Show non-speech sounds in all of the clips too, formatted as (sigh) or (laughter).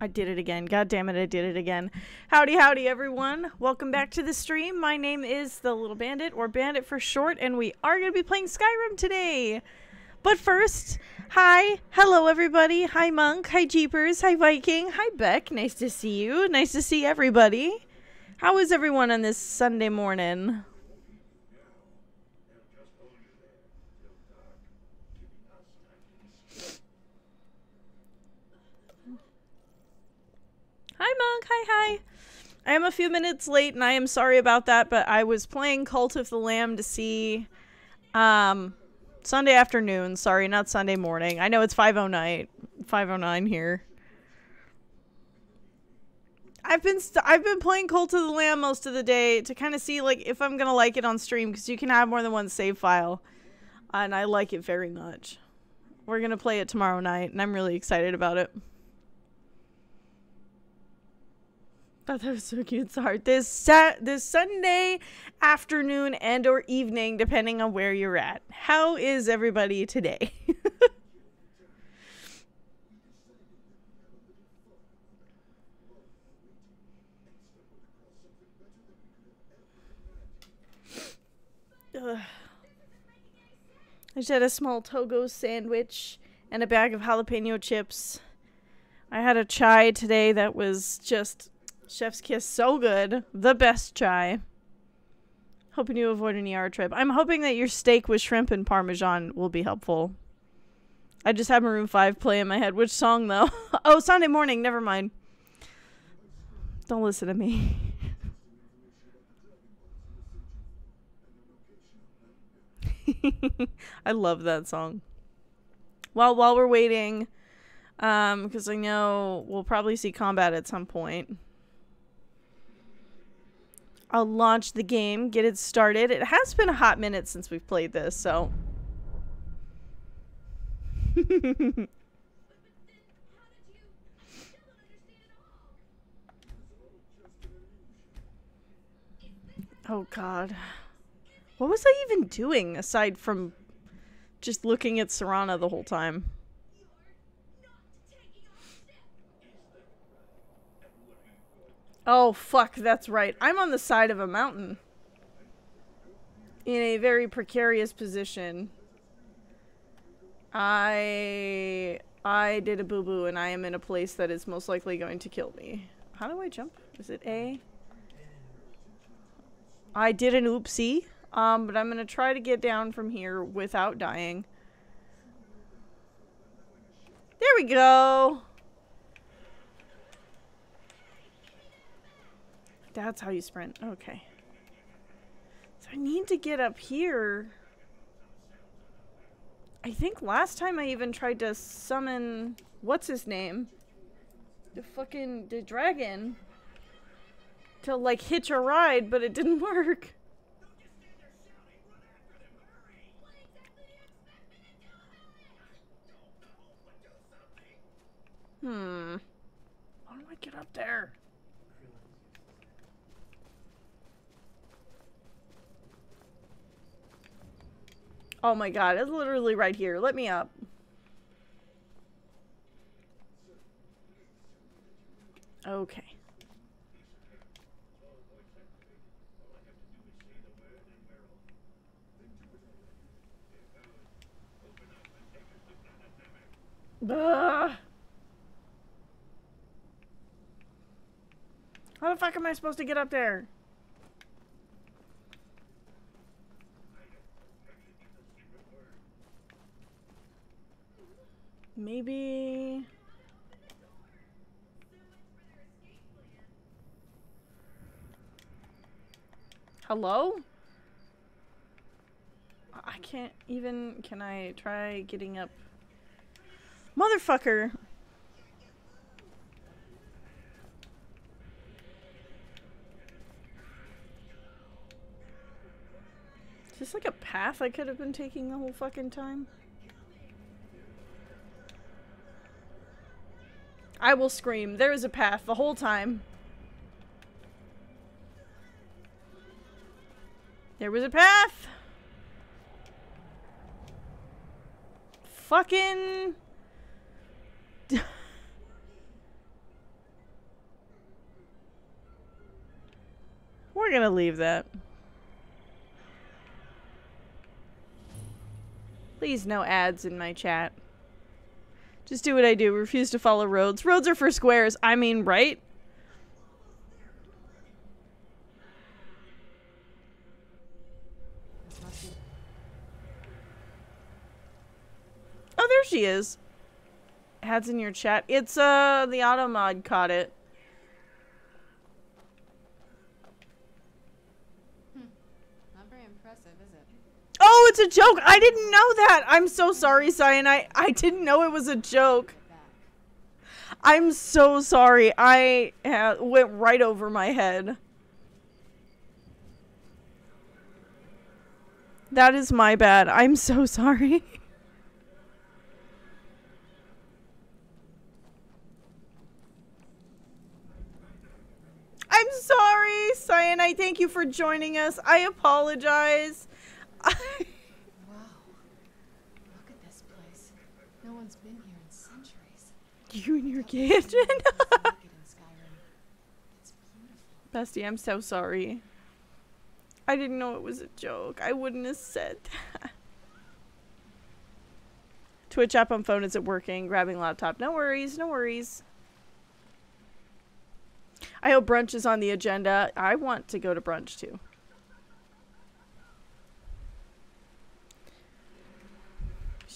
I did it again. God damn it, I did it again. Howdy, howdy, everyone. Welcome back to the stream. My name is The Little Bandit, or Bandit for short, and we are going to be playing Skyrim today. But first, hi, hello, everybody. Hi, Monk. Hi, Jeepers. Hi, Viking. Hi, Beck. Nice to see you. Nice to see everybody. How is everyone on this Sunday morning? Hi, Monk. Hi, hi. I minutes late, and I am sorry about that, but I was playing Cult of the Lamb to see um, Sunday afternoon. Sorry, not Sunday morning. I know it's 509, 509 here. I've been I've been playing Cult of the Lamb most of the day to kind of see like if I'm gonna like it on stream because you can have more than one save file, and I like it very much. We're gonna play it tomorrow night, and I'm really excited about it. Thought that was so cute. Sorry. This sa- this Sunday afternoon and or evening, depending on where you're at. How is everybody today? (laughs) I just had a small Togo sandwich and a bag of jalapeno chips. I had a chai today that was just Chef's kiss, so good. The best chai. Hoping you avoid an ER trip. I'm hoping that your steak with shrimp and parmesan will be helpful. I just have Maroon 5 play in my head. Which song, though? (laughs) oh, Sunday morning. Never mind. Don't listen to me. (laughs) I love that song. Well, while we're waiting, um, because I know we'll probably see combat at some point. I'll launch the game, get it started. It has been a hot minute since we've played this, so. (laughs) oh god. What was I even doing aside from just looking at Serana the whole time? Oh, fuck, that's right. I'm on the side of a mountain. In a very precarious position. I... I did a boo-boo and I am in a place that is most likely going to kill me. How do I jump? Is it A? I did an oopsie. Um, but I'm gonna try to get down from here without dying. There we go! That's how you sprint. Okay. So I need to get up here. I think last time I even tried to summon... What's his name? The fucking... The dragon. To, like, hitch a ride, but it didn't (laughs) work. Hmm. How do I get up there? Oh my god, it's literally right here. Let me up. Okay. Ugh. How the fuck am I supposed to get up there? Maybe... Hello? I can't even... Can I try getting up? Motherfucker! Is this like a path I could have been taking the whole fucking time? I will scream. There is a path the whole time. There was a path! Fucking... (laughs) We're gonna leave that. Please no ads in my chat. Just do what I do. Refuse to follow roads. Roads are for squares. I mean, right? Oh, there she is. Ads in your chat. It's, uh, the auto mod caught it. Oh, it's a joke. I didn't know that. I'm so sorry, Cyan. I, I didn't know it was a joke. I'm so sorry. I went right over my head. That is my bad. I'm so (laughs) sorry. I'm sorry, Cyan. I Thank you for joining us. I apologize. Wow. Look at this place. No one's been here in centuries. You and your kitchen. Bestie, I'm so sorry. I didn't know it was a joke. I wouldn't have said that. Twitch app on phone isn't working. Grabbing laptop. No worries. No worries. I hope brunch is on the agenda. I want to go to brunch too.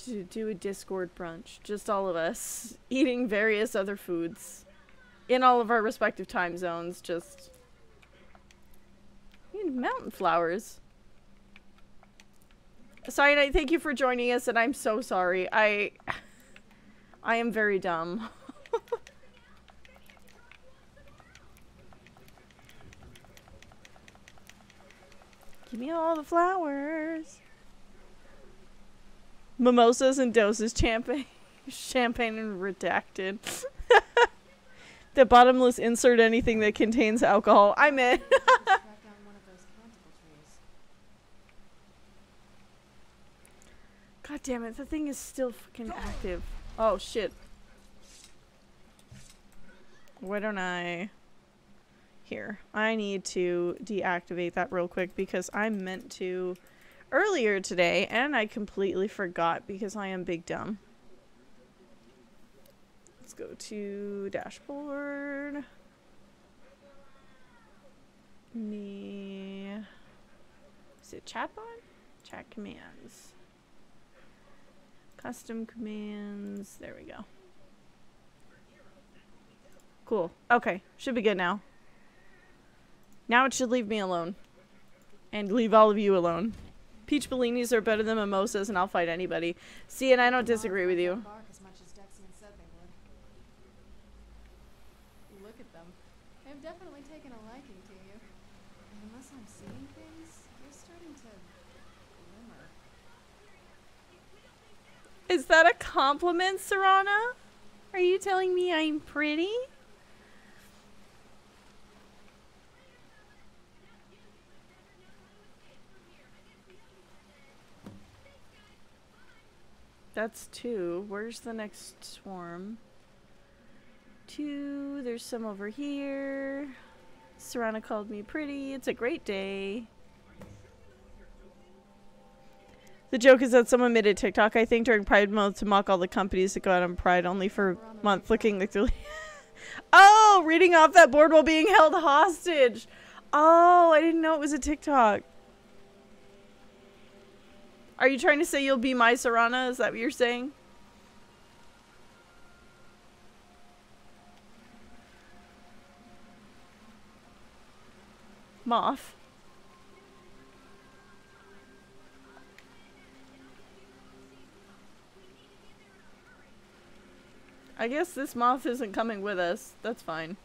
Should do a Discord brunch. Just all of us (laughs) eating various other foods in all of our respective time zones. Just mountain flowers. Cyanide, thank you for joining us, and I'm so sorry. I I am very dumb. (laughs) Give me all the flowers. Mimosas and doses, champagne, champagne and redacted. (laughs) the bottomless insert anything that contains alcohol. I'm in. (laughs) God damn it, the thing is still fucking active. Oh shit. Why don't I... Here. I need to deactivate that real quick because I'm meant to earlier today and I completely forgot because I am big dumb. Let's go to dashboard. Me. Is it chat bot? Chat commands. Custom commands. There we go. Cool. Okay. Should be good now. Now it should leave me alone. And leave all of you alone. Peach Bellinis are better than mimosas, and I'll fight anybody. See, and I don't disagree with you. Look at them. They've definitely taken a liking to you. Unless I'm seeing things, you're starting to glimmer. Is that a compliment, Serana? Are you telling me I'm pretty? That's two. Where's the next swarm? Two. There's some over here. Serana called me pretty. It's a great day. The joke is that someone made a TikTok, I think, during Pride Month to mock all the companies that go out on Pride only for a month looking like (laughs) oh! Reading off that board while being held hostage! Oh, I didn't know it was a TikTok. Are you trying to say you'll be my Serana? Is that what you're saying? Moth. I guess this moth isn't coming with us. That's fine.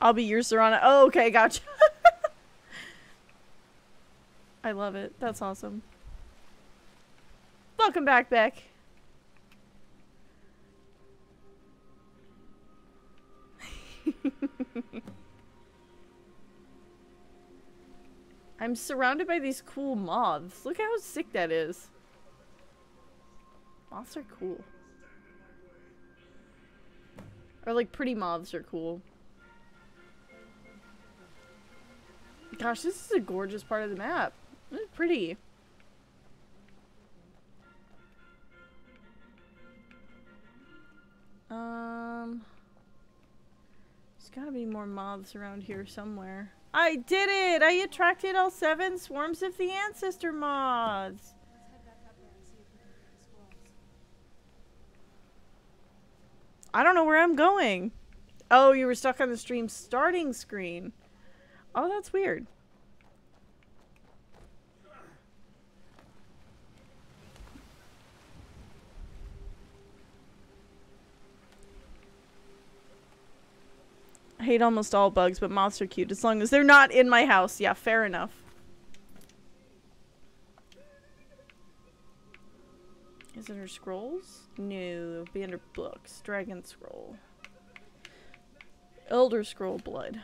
I'll be your Serana. Oh, okay, gotcha. (laughs) I love it. That's awesome. Welcome back, Beck. (laughs) I'm surrounded by these cool moths. Look how sick that is. Moths are cool. Or like pretty moths are cool. Gosh, this is a gorgeous part of the map. It's pretty. Um, there's gotta be more moths around here somewhere. I did it! I attracted all seven swarms of the ancestor moths! I don't know where I'm going. Oh, you were stuck on the stream starting screen. Oh, that's weird. Hate almost all bugs, but moths are cute as long as they're not in my house. Yeah, fair enough. Is it her scrolls? No, be under books. Dragon scroll. Elder scroll blood.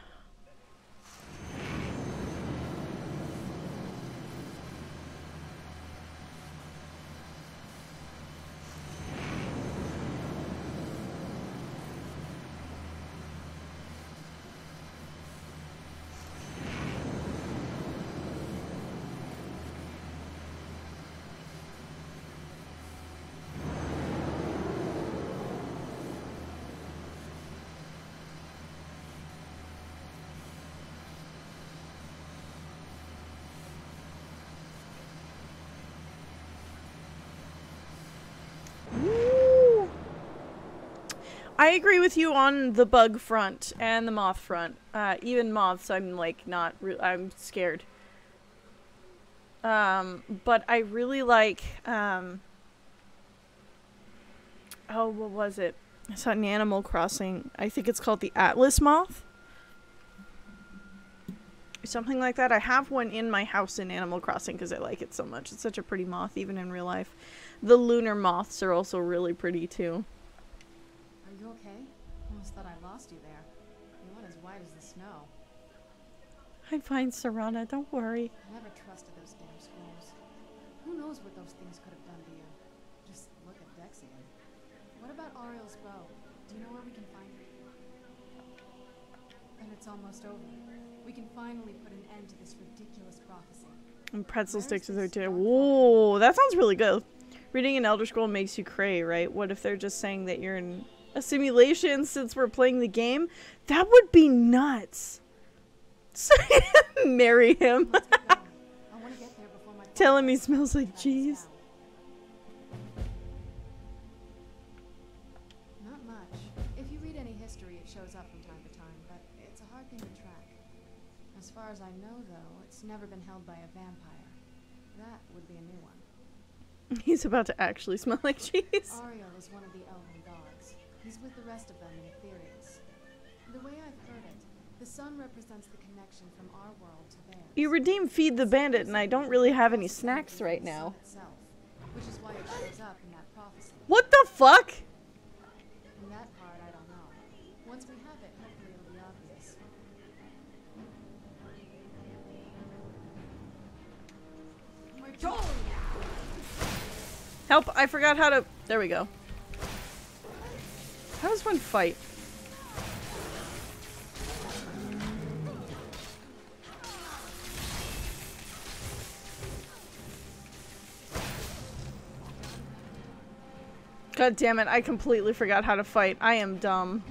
I agree with you on the bug front and the moth front. Uh, even moths, I'm like not. I'm scared. Um, but I really like. Um, oh, what was it? I saw an Animal Crossing. I think it's called the Atlas moth. Something like that. I have one in my house in Animal Crossing because I like it so much. It's such a pretty moth, even in real life. The lunar moths are also really pretty too. Almost thought I lost you there. You went as white as the snow. I'm fine, Serana. Don't worry. I never trusted those damn squirrels. Who knows what those things could have done to you? Just look at Dexion. What about Auriel's bow? Do you know where we can find it? And it's almost over. We can finally put an end to this ridiculous prophecy. And pretzel Where's sticks there this too. Whoa, that sounds really good. Reading an Elder Scroll makes you cray, right? What if they're just saying that you're in a simulation since we're playing the game? That would be nuts. (laughs) Marry him. Let's get going. I want to get there before my (laughs) Tell him he smells like cheese. Not much. If you read any history, it shows up from time to time, but it's a hard thing to track. As far as I know, though, it's never been held by a vampire. That would be a new one. (laughs) He's about to actually smell like cheese. Auriel is one of sun represents the connection from our world to theirs. You redeem Feed the Bandit, and I don't really have any snacks right to the sun now. Itself, which is why it shows up in that prophecy. What the fuck? Part, I don't know. Once we have it, hopefully it'll be obvious. Help, I forgot how to. There we go. How does one fight? God damn it, I completely forgot how to fight. I am dumb.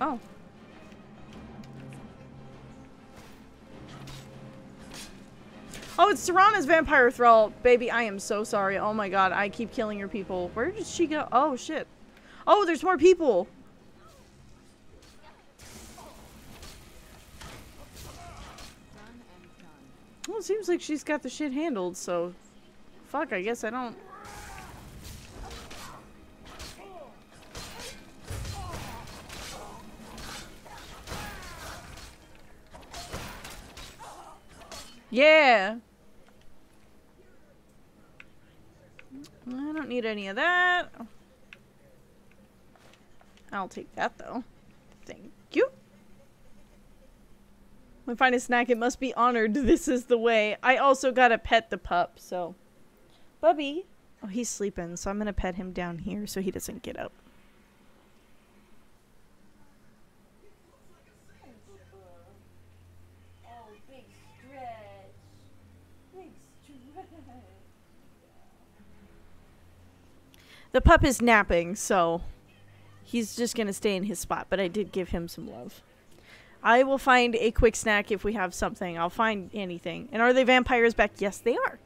Oh. Oh, it's Serana's vampire thrall. Baby, I am so sorry. Oh my god, I keep killing your people. Where did she go? Oh, shit. Oh, there's more people. Well, it seems like she's got the shit handled, so... Fuck, I guess I don't... Yeah! I don't need any of that. I'll take that, though. Thank you. When find a snack, it must be honored. This is the way. I also gotta pet the pup, so. Bubby, Oh, he's sleeping, so I'm gonna pet him down here so he doesn't get up. The pup is napping, so he's just gonna stay in his spot, but I did give him some love. I will find a quick snack if we have something. I'll find anything. And are they vampires back? Yes, they are.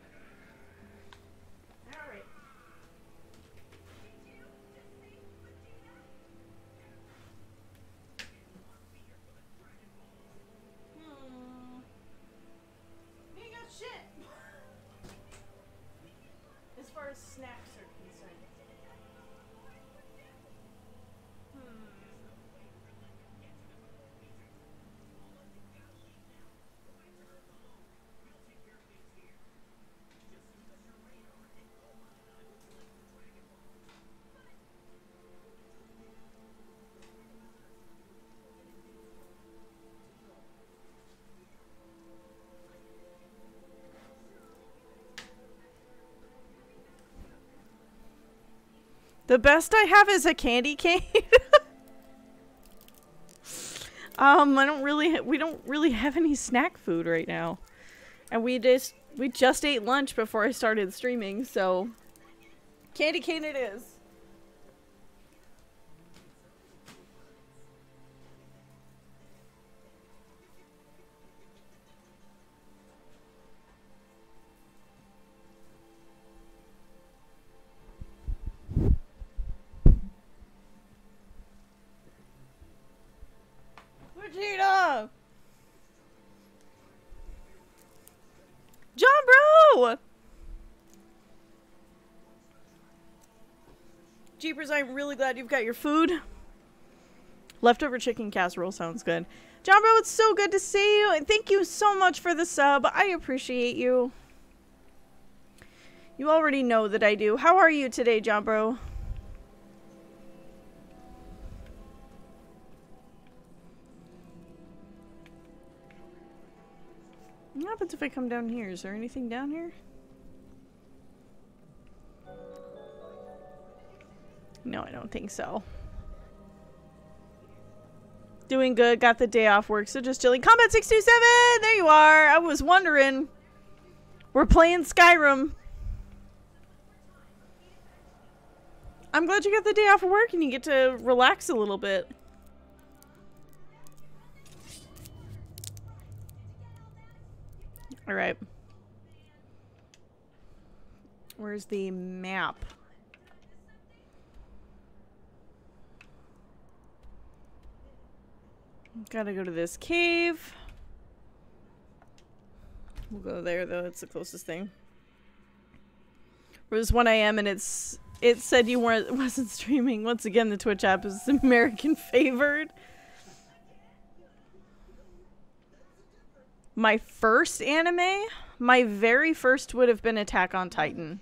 The best I have is a candy cane. (laughs) um, I don't really, we don't really have any snack food right now, and we just we just ate lunch before I started streaming, so candy cane it is. I'm really glad you've got your food. Leftover chicken casserole sounds good. John Bro, it's so good to see you, and thank you so much for the sub. I appreciate you. You already know that I do. How are you today, John Bro? What happens if I come down here? Is there anything down here? No, I don't think so. Doing good. Got the day off work, so just chilling. Combat 627! There you are! I was wondering. We're playing Skyrim. I'm glad you got the day off of work and you get to relax a little bit. All right. Where's the map? Gotta go to this cave. We'll go there though, it's the closest thing. It was 1 a.m. and it's it said you weren't (laughs) wasn't streaming. Once again, the Twitch app is (laughs) American favored. My first anime, my very first would have been Attack on Titan.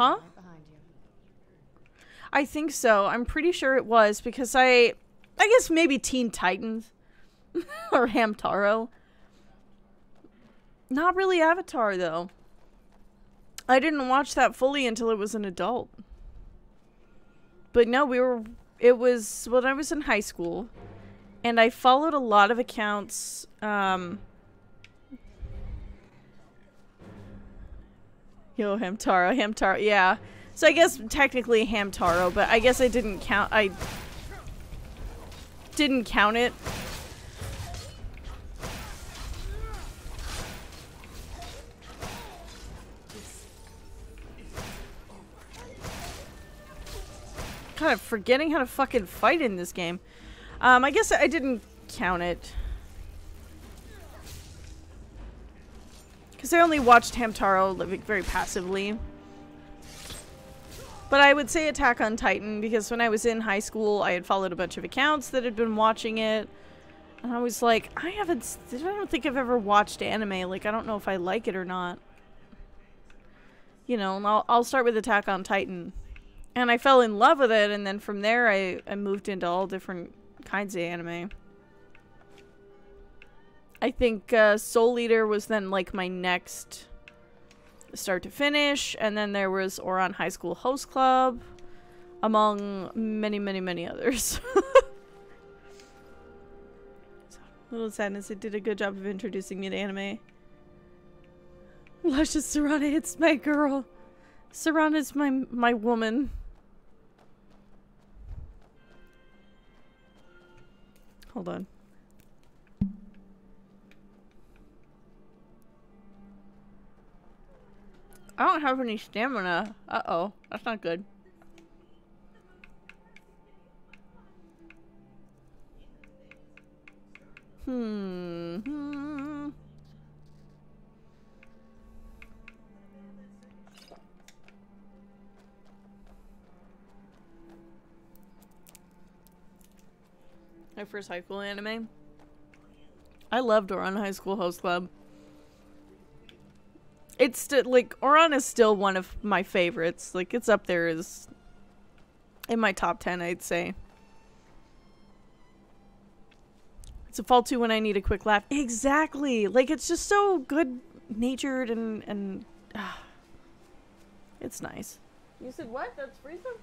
Okay. I think so. I'm pretty sure it was because I I guess maybe Teen Titans (laughs) or Hamtaro. Not really Avatar though. I didn't watch that fully until I was an adult. But no, we were it was when I was in high school and I followed a lot of accounts um Yo, Hamtaro, Hamtaro, yeah. So I guess technically Hamtaro, but I guess I didn't count. I didn't count it. Kind of forgetting how to fucking fight in this game. Um, I guess I didn't count it. Because I only watched Hamtaro living very passively. But I would say Attack on Titan because when I was in high school, I had followed a bunch of accounts that had been watching it. And I was like, I haven't, I don't think I've ever watched anime. Like, I don't know if I like it or not. You know, I'll, I'll start with Attack on Titan. And I fell in love with it, and then from there, I, I moved into all different kinds of anime. I think uh, Soul Eater was then like my next start to finish, and then there was Ouran High School Host Club, among many, many, many others. (laughs) little sadness, it did a good job of introducing me to anime. Luscious Serana, it's my girl. Serana's my my woman. Hold on. I don't have any stamina. Uh-oh. That's not good. Hmm. My first high school anime. I loved Ouran High School Host Club. It's still like Ouran is still one of my favorites. Like it's up there as in my top ten, I'd say. It's a fall to when I need a quick laugh. Exactly. Like it's just so good natured and and uh, it's nice. You said what? That's Frieza?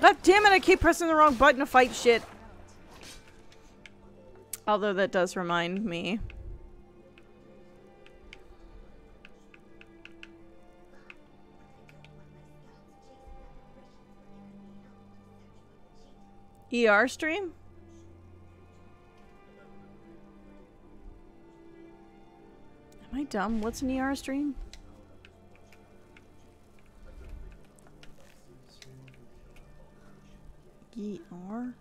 God damn it, I keep pressing the wrong button to fight shit. Although that does remind me. ER stream? Am I dumb? What's an ER stream? ER?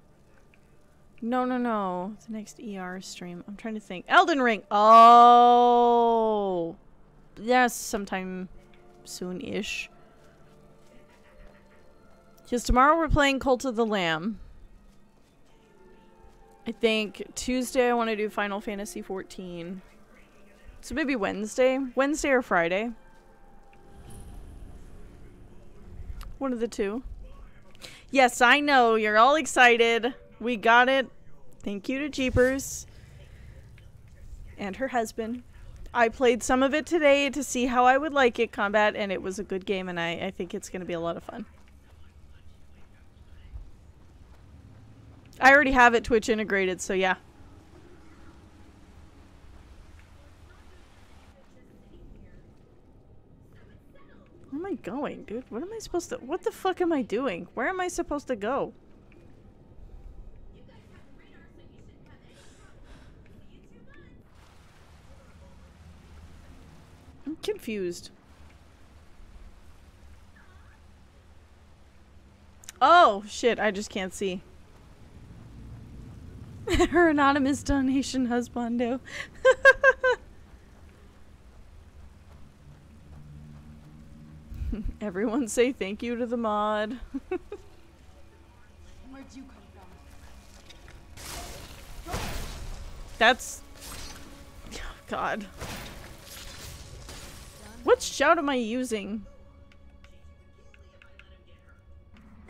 No, no, no. The next ER stream. I'm trying to think. Elden Ring! Oh! Yes, sometime soon-ish. Because tomorrow we're playing Cult of the Lamb. I think Tuesday I want to do Final Fantasy XIV. So maybe Wednesday? Wednesday or Friday? One of the two. Yes, I know. You're all excited. We got it. Thank you to Jeepers. And her husband. I played some of it today to see how I would like it combat, and it was a good game, and I, I think it's going to be a lot of fun. I already have it Twitch integrated, so yeah. Am I going, dude? What am I supposed to- What the fuck am I doing? Where am I supposed to go? I'm confused. Oh, shit, I just can't see. (laughs) Her anonymous donation husbando. (laughs) (laughs) Everyone say thank you to the mod. (laughs) Where'd you come from? That's... Oh, God. What shout am I using?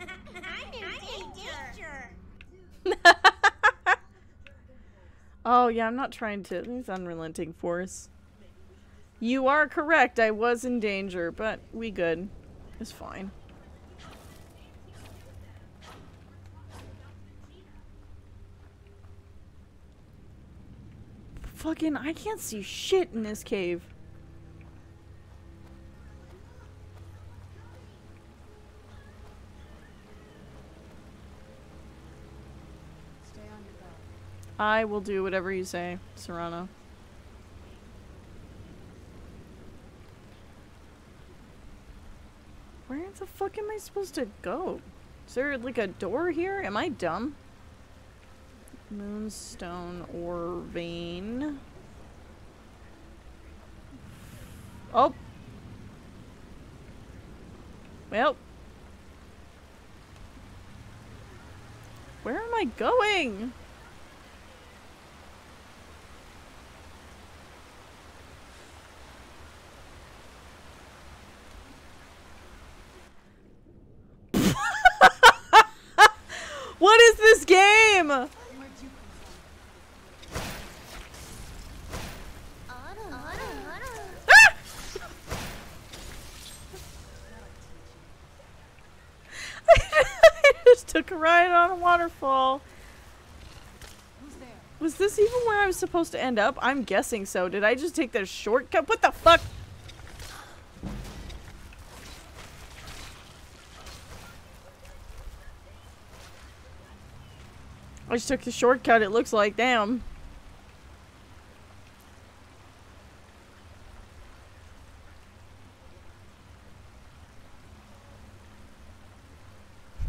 (laughs) I'm. Oh, yeah, I'm not trying to... It's unrelenting force. You are correct. I was in danger, but we good. It's fine. Fucking, I can't see shit in this cave. Stay on your belt. I will do whatever you say, Serana. Where the fuck am I supposed to go? Is there like a door here? Am I dumb? Moonstone ore vein. Oh. Well. Where am I going? Ah! (laughs) time! took a ride on a waterfall. Was this even where I was supposed to end up? I'm guessing so. Did I just take the shortcut? What the fuck? I just took the shortcut, it looks like. Damn.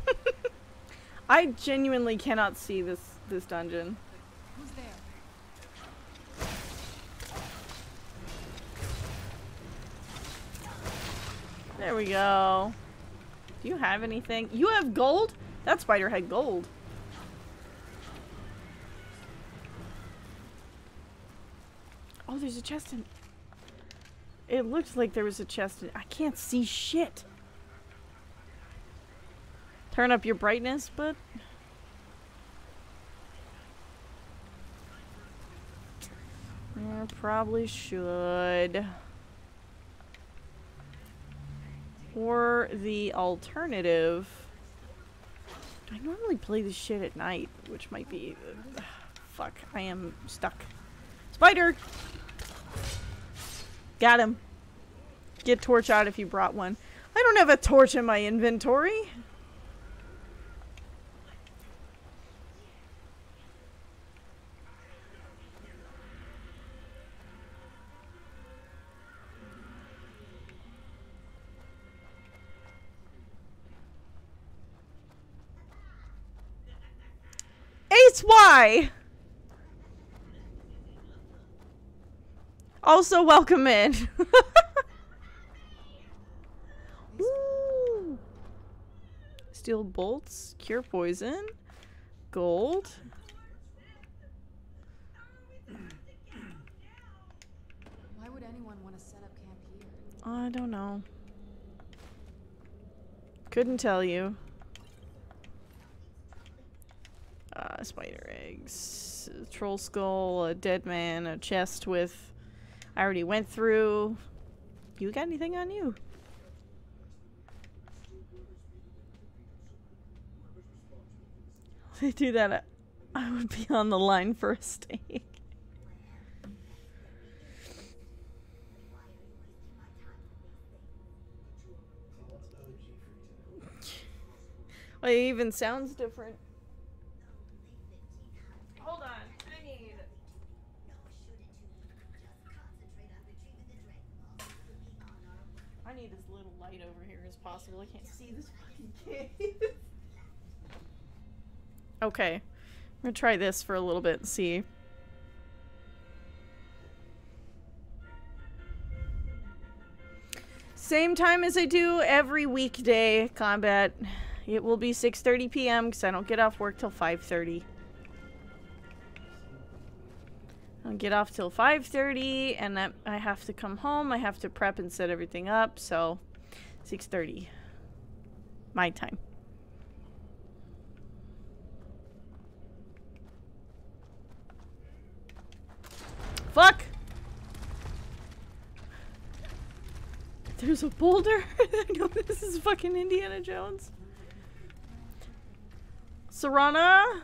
(laughs) I genuinely cannot see this this dungeon. There? There we go. Do you have anything? You have gold? That spider had gold. Oh, there's a chest in... It looks like there was a chest in... I can't see shit. Turn up your brightness, but... I probably should. Or the alternative. I normally play this shit at night, which might be. Fuck, I am stuck. Spider! Got him. Get torch out if you brought one. I don't have a torch in my inventory. Ace Y! Also, welcome in. (laughs) Ooh. Steel bolts, cure poison, gold. Why would anyone want to set up camp here? I don't know. Couldn't tell you. Uh, spider eggs, troll skull, a dead man, a chest with. I already went through. You got anything on you? If (laughs) they do that, I- I would be on the line for a steak. (laughs) Well, it even sounds different. Hold on. I need. I need as little light over here as possible. I can't see this fucking cave. (laughs) okay. I'm gonna try this for a little bit and see. Same time as I do every weekday combat. It will be 6:30 p.m. because I don't get off work till 5:30. I'll get off till 5:30, and that I have to come home. I have to prep and set everything up. So 6:30, my time. Fuck! There's a boulder. (laughs) I know this is fucking Indiana Jones. Serana?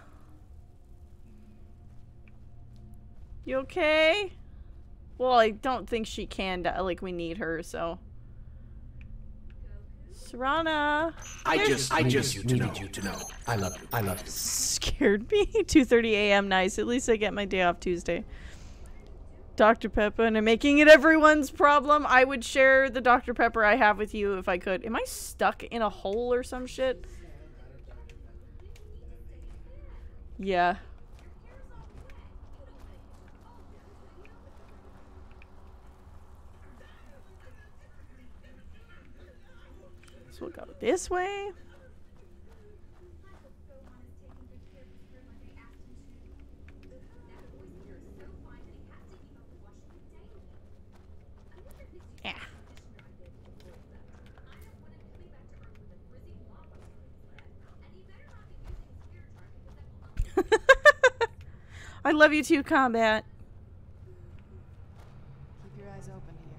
You okay? Well, I don't think she can. Like, we need her, so. Serana. I There's- just, I just needed you to know. I love you. I love you. Scared me. (laughs) 2.30 a.m. Nice. At least I get my day off Tuesday. Dr. Pepper, and I'm making it everyone's problem. I would share the Dr. Pepper I have with you if I could. Am I stuck in a hole or some shit? Yeah. We'll go this way. Yeah. (laughs) I love you too, Combat. Keep your eyes open here.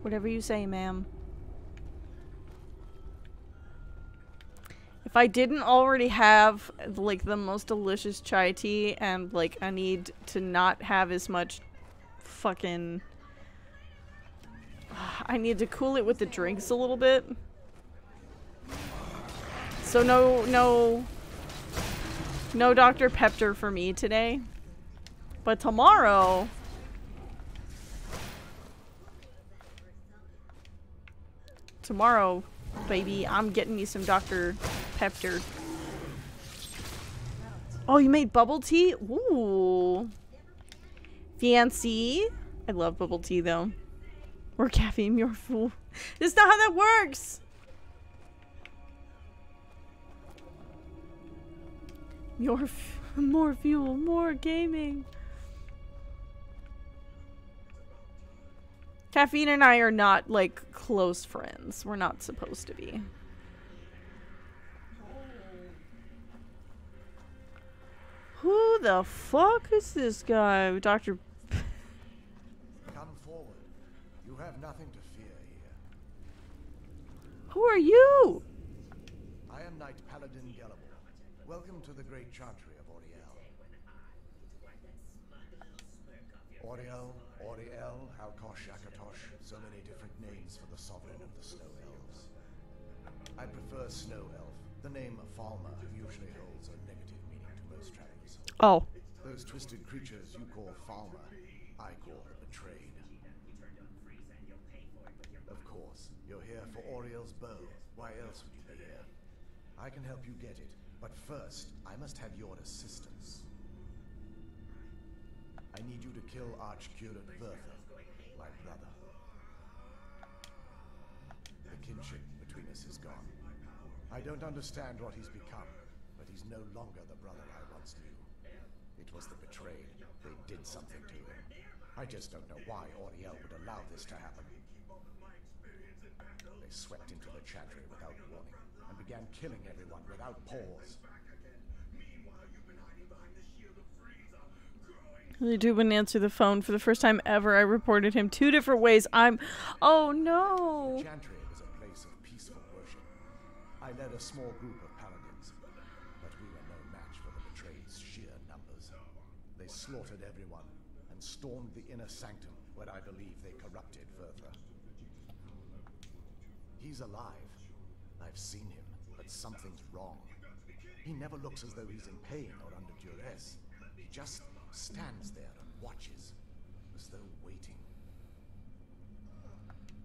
Whatever you say, ma'am. If I didn't already have like the most delicious chai tea and like I need to not have as much fucking I need to cool it with the drinks a little bit. So no no no Dr. Pepper for me today. But tomorrow Tomorrow, baby, I'm getting me some Dr. Pepper. Oh, you made bubble tea? Ooh. Fancy. I love bubble tea though. Or caffeine, you're a fool. (laughs) That's not how that works! More, (laughs) more fuel, more gaming. Caffeine and I are not like close friends. We're not supposed to be. Who the fuck is this guy? Dr. Come forward. You have nothing to fear here. Who are you? I am Knight Paladin Gelebor. Welcome to the Great Chantry of Auriel. Auriel, Auriel, Halkosh, Akatosh, so many different names for the sovereign of the Snow Elves. I prefer Snow Elf. The name of Falmer usually holds a Oh. Those twisted creatures you call Falmer, I call Betrayed. Of course, you're here for Auriel's bow. Why else would you be here? I can help you get it, but first, I must have your assistance. I need you to kill Archcurate Vyrthur, my brother. The kinship between us is gone. I don't understand what he's become, but he's no longer the brother I once knew. It was the betrayed. They did something to him. I just don't know why Auriel would allow this to happen. They swept into the chantry without warning and began killing everyone without pause. The dude wouldn't answer the phone for the first time ever. I reported him two different ways. I'm. Oh no. The chantry was a place of peaceful worship. I led a small group of He's alive. I've seen him, but something's wrong. He never looks as though he's in pain or under duress. He just stands there and watches, as though waiting.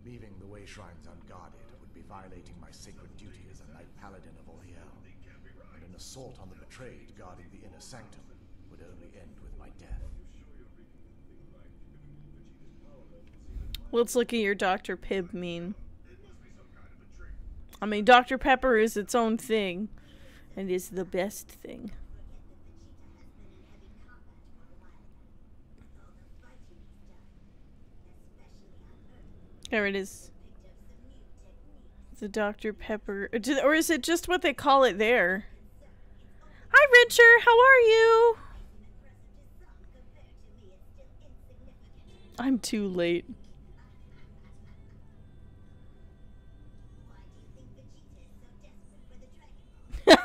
Leaving the way shrines unguarded would be violating my sacred duty as a knight paladin of Auriel. And an assault on the betrayed guarding the inner sanctum would only end with my death. Let's look at your Dr. Pibb mean. I mean, Dr. Pepper is its own thing, and is the best thing. There it is. The Dr. Pepper. Uh, or Or is it just what they call it there? Hi, Richard. How are you? I'm too late.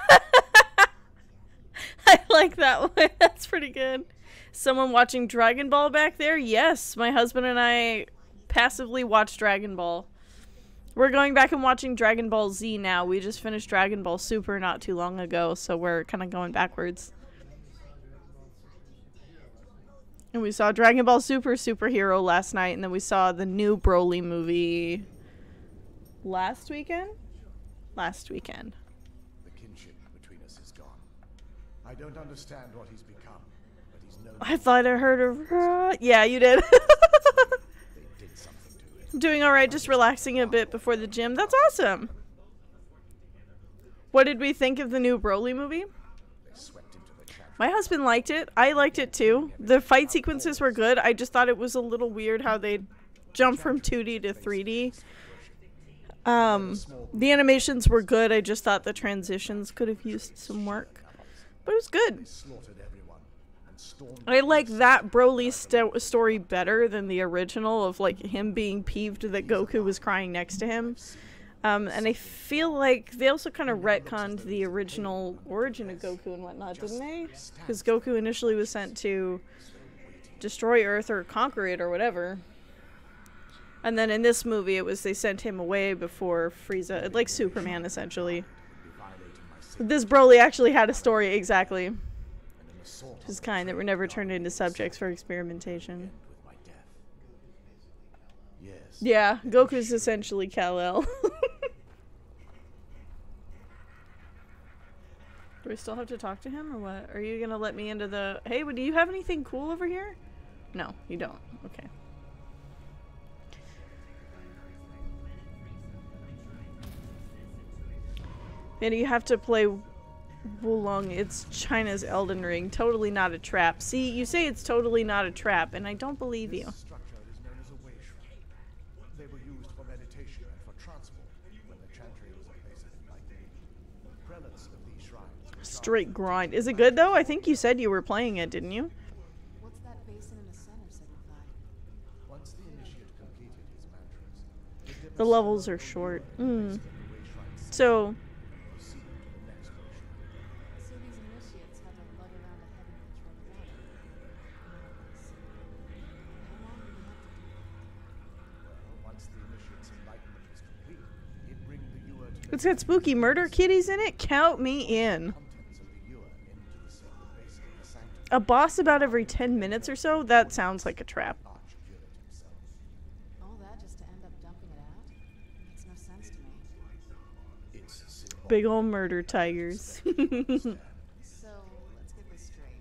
(laughs) I like that (laughs) one. That's pretty good. Someone watching Dragon Ball back there? Yes, my husband and I passively watch Dragon Ball. We're going back and watching Dragon Ball Z now. We just finished Dragon Ball Super not too long ago, so we're kind of going backwards. And we saw Dragon Ball Super Superhero last night, and then we saw the new Broly movie last weekend? Last weekend. The kinship between us is gone. I don't understand what he's become, but he's no I thought I heard a. Yeah, you did. did something to. I'm doing alright, just relaxing a bit before the gym. That's awesome. What did we think of the new Broly movie? My husband liked it. I liked it too. The fight sequences were good. I just thought it was a little weird how they jumped from 2D to 3D. Um, the animations were good. I just thought the transitions could have used some work. But it was good. slaughtered everyone and stormed I like that Broly sto- story better than the original of like him being peeved that Goku was crying next to him. Um, and I feel like they also kind of retconned the original origin of Goku and whatnot, didn't they? Because Goku initially was sent to destroy Earth or conquer it or whatever. And then in this movie, it was they sent him away before Frieza, like Superman essentially. This Broly actually had a story exactly, and an assault which is kind that were never turned into subjects for experimentation. Yeah, Goku's essentially Kal El. (laughs) Do we still have to talk to him or what? Are you gonna let me into the? Hey, do you have anything cool over here? No, you don't. Okay. And you have to play Wo Long. It's China's Elden Ring. Totally not a trap. See, you say it's totally not a trap, and I don't believe you. This structure is known as a way shrine. They were used for meditation and for transport when the chantry was a place of enlightenment. Prelates of these shrines Straight grind. Is it good though? I think you said you were playing it, didn't you? What's that basin in the center signify? Once the initiate completed his mantras, the The levels are short. Mm. placed in the way shrine center So, proceed to the next way shrine. So these initiates had to lug around a heavy pitcher of water. Now I see. How long did they have to do that? Well, once the initiate's enlightenment was complete, he'd bring the Ewer to it's got spooky murder kitties in it. Count me in. contents of the Ewer into the sacred basin of the sanctum A boss about every 10 minutes or so? That sounds like a trap. Big old murder that (laughs) just to end up dumping it out? Makes no sense to me. It's symbolic. Big ol' murder tigers. So, let's get this straight.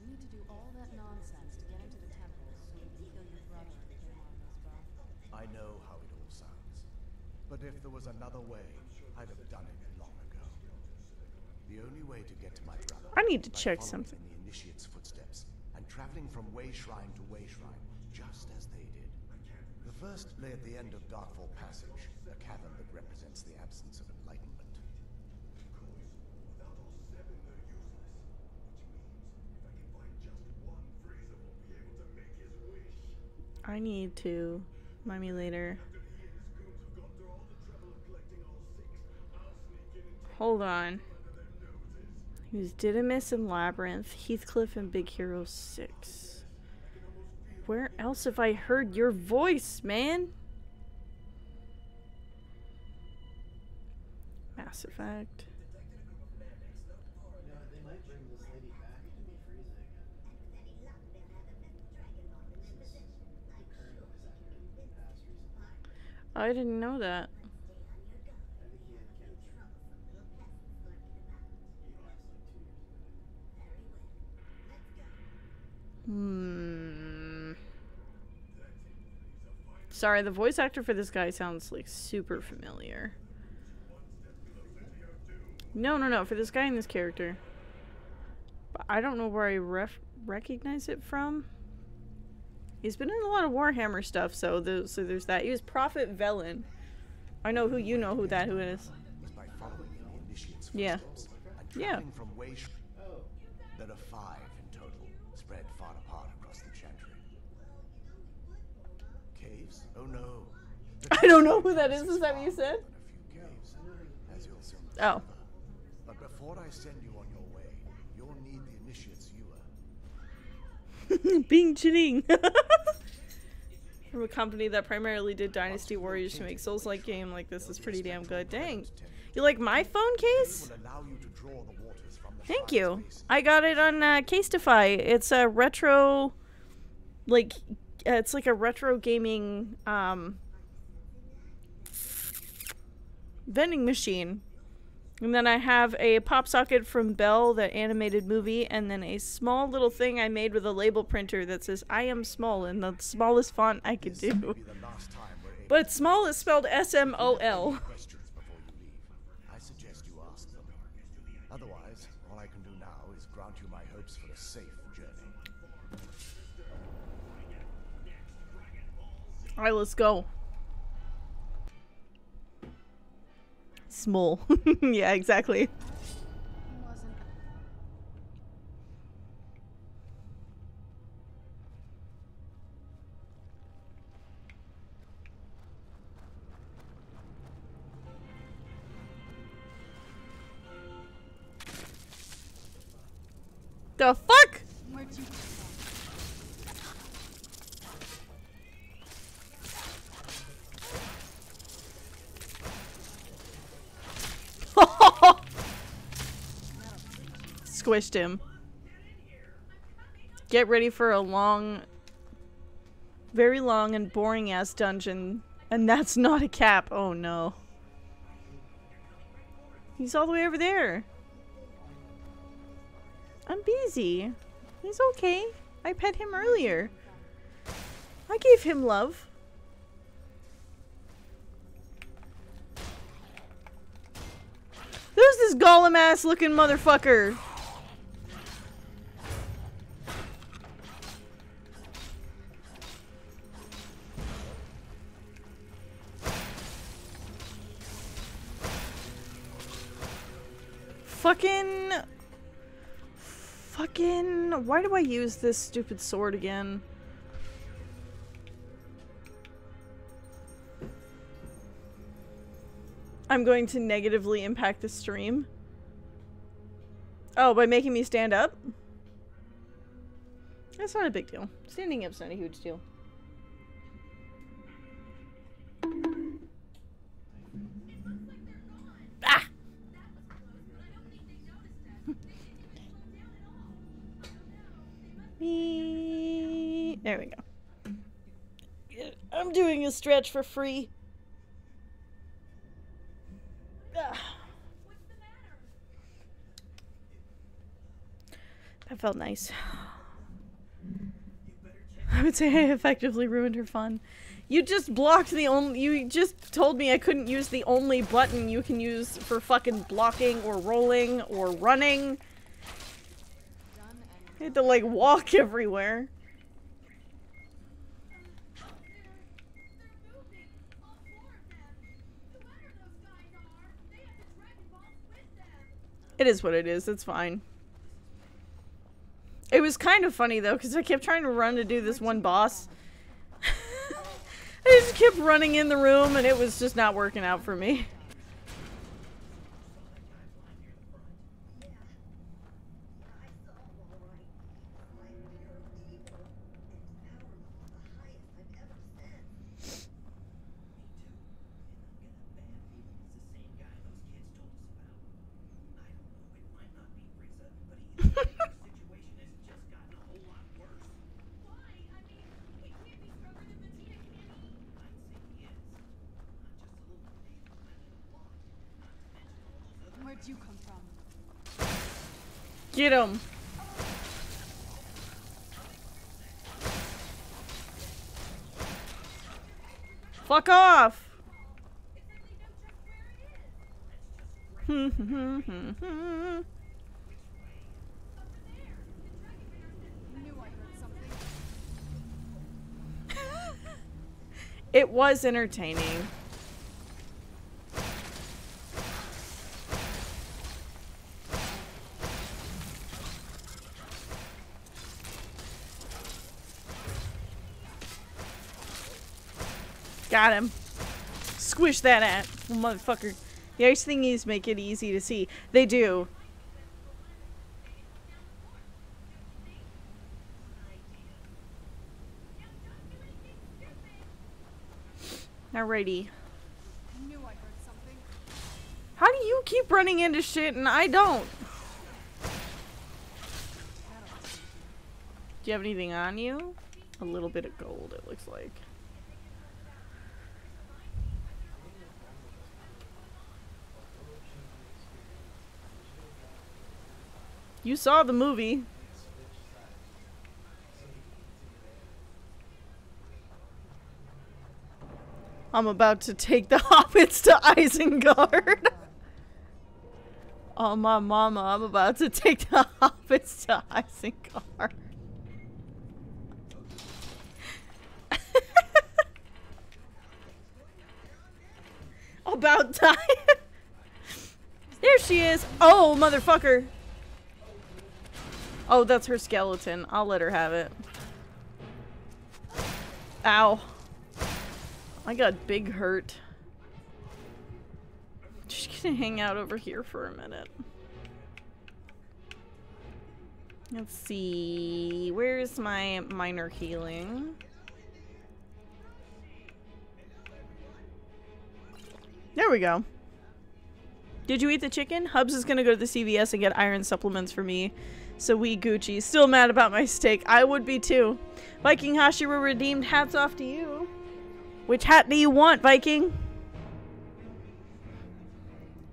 You need to do all that nonsense to get into the temple so you can kill your brother and clear Mongo's path. I know how it all sounds. But if there was another way, I'd have done it long ago. The only way to get to my brother I need to check something. in the initiate's footsteps and traveling from way shrine to way shrine, just as they did. The first lay at the end of Darkfall Passage, a cavern that represents the absence of enlightenment. I need to. Mind me later. Hold on. Was Didymus and Labyrinth, Heathcliff and Big Hero 6. Where else have I heard your voice, man? Mass Effect. I didn't know that. Hmm. Sorry, the voice actor for this guy sounds like super familiar. No, no, no, for this guy and this character. But I don't know where I ref- recognize it from. He's been in a lot of Warhammer stuff, so the, so there's that. He was Prophet Velen. I know who you know who that who is. is by following in the initiate's Yeah. Yeah. traveling from way sh- There are five in total, spread far apart across the chantry. Caves? Oh no. The I don't know who that is. Is that what you said? more than a few caves, as you'll soon Oh. But before I send you on your way, you'll need the initiate's Ewer. (laughs) Bing chilling. (laughs) From a company that primarily did Dynasty Warriors to make Souls-like game like this is pretty damn good. Dang. You like my phone case? Will allow you to draw the waters from the Thank you. I got it on uh, Casetify. It's a retro, like, uh, it's like a retro gaming um, vending machine. And then I have a pop socket from Bell, that animated movie, and then a small little thing I made with a label printer that says "I am small" in the smallest font I could do. will be the last time we're able But small is spelled S M O L. questions before you leave. I suggest you ask them. Otherwise, all I can do now is grant you my hopes for a safe journey. All right, let's go. small. (laughs) yeah, exactly. The fuck? Squished him. Get ready for a long, very long and boring ass dungeon. And that's not a cap. Oh no. He's all the way over there. I'm busy. He's okay. I pet him earlier. I gave him love. Who's this golem ass looking motherfucker? Fucking. Fucking. Why do I use this stupid sword again? I'm going to negatively impact the stream. Oh, by making me stand up? That's not a big deal. Standing up's not a huge deal. There we go. I'm doing a stretch for free. That felt nice. I would say I effectively ruined her fun. You just blocked the only- you just told me I couldn't use the only button you can use for fucking blocking or rolling or running. (laughs) I had to like walk (laughs) everywhere. It is what it is. It's fine. It was kind of funny though, because I kept trying to run to do this one boss. (laughs) I just kept running in the room, and it was just not working out for me. where'd you come from? Get him. Fuck off. (laughs) It was entertaining. Got him. Squish that at motherfucker. The ice thingies make it easy to see. They do. Alrighty. How do you keep running into shit and I don't? Do you have anything on you? A little bit of gold, it looks like. You saw the movie. I'm about to take the (laughs) hobbits to Isengard. oh, my mama, I'm about to take the (laughs) hobbits to Isengard. (laughs) about time. there she is. Oh, motherfucker. Oh, that's her skeleton. I'll let her have it. Ow. I got big hurt. Just gonna hang out over here for a minute. Let's see. Where's my minor healing? There we go. Did you eat the chicken? Hubs is gonna go to the CVS and get iron supplements for me. So we Gucci. Still mad about my steak. I would be too. Viking Hashira redeemed. Hats off to you. Which hat do you want, Viking?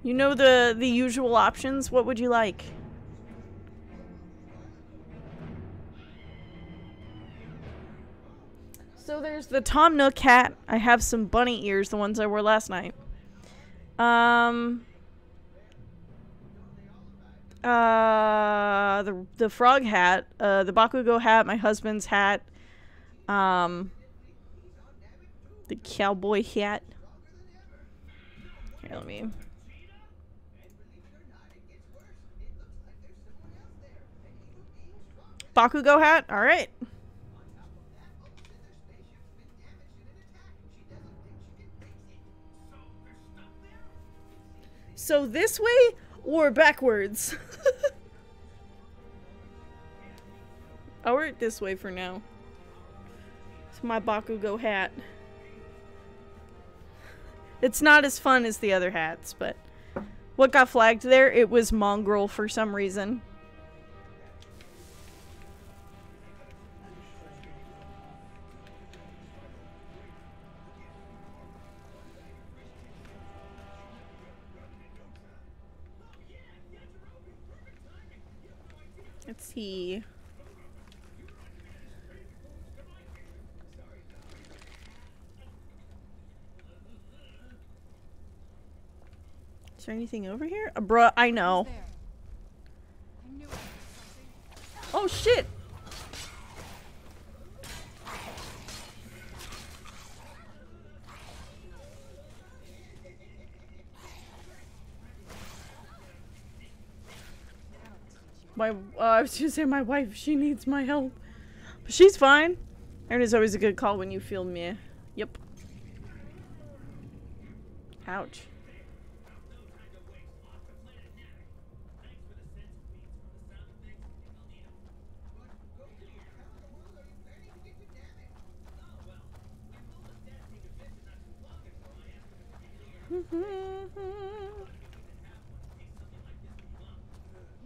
You know the the usual options. What would you like? So there's the Tom Nook hat. I have some bunny ears, the ones I wore last night. Um. Uh, the the frog hat, uh, the Bakugo hat, my husband's hat, um, the cowboy hat. Here, let me. Bakugo hat. All right. So this way or backwards? (laughs) I'll wear it this way for now. It's my Bakugo hat. It's not as fun as the other hats, but what got flagged there? It was mongrel for some reason. Is there anything over here? Uh, bruh, I know. There. I knew it. Oh shit! My, uh, I was just saying my wife, she needs my help. But she's fine. And is always a good call when you feel meh. Yep. Ouch.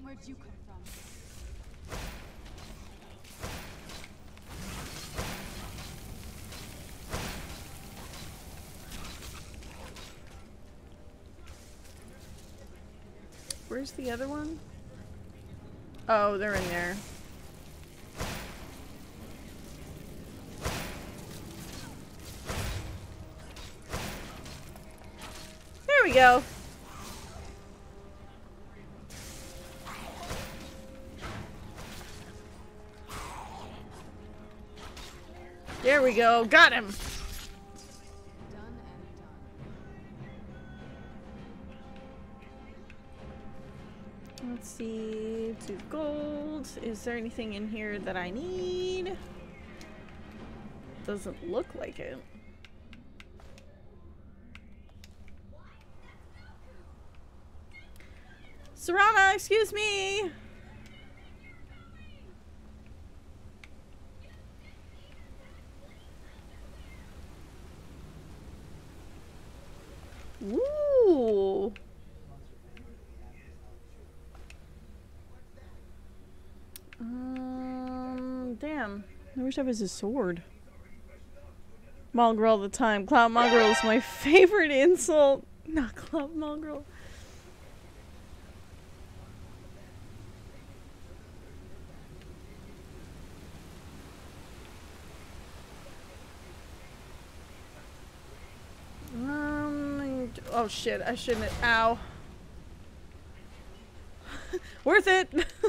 Where'd you come from? Where's the other one? Oh, they're in there. There we go. There we go. Got him. See. Two gold. Is there anything in here that I need? Doesn't look like it. Serana, excuse me. Ooh. Um, damn. I wish I was a sword. Mongrel all the time. Cloud mongrel is my (laughs) favorite insult. Not cloud mongrel. Um, oh shit, I shouldn't ow. (laughs) Worth it! (laughs)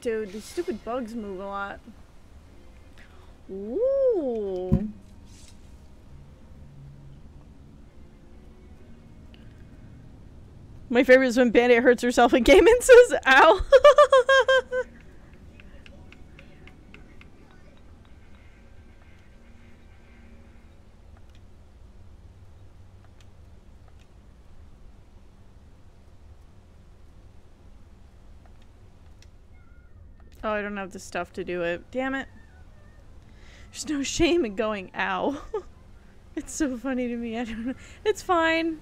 dude. These stupid bugs move a lot. Ooh. My favorite is when Bandit hurts herself and Gaiman says, ow. (laughs) Oh, I don't have the stuff to do it. Damn it. There's no (laughs) shame in going, ow. (laughs) it's so funny to me. I don't know. It's fine.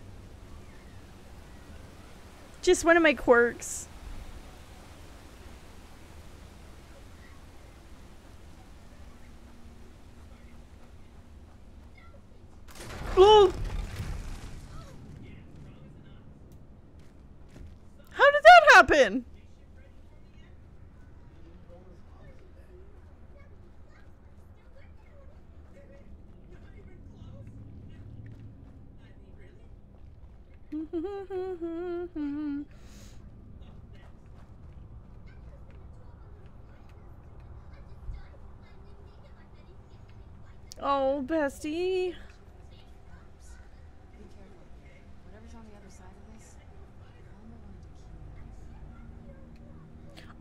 Just one of my quirks. Oh! How did that happen? oh, bestie. Be careful. Whatever's on the other side of this, find the one to keep.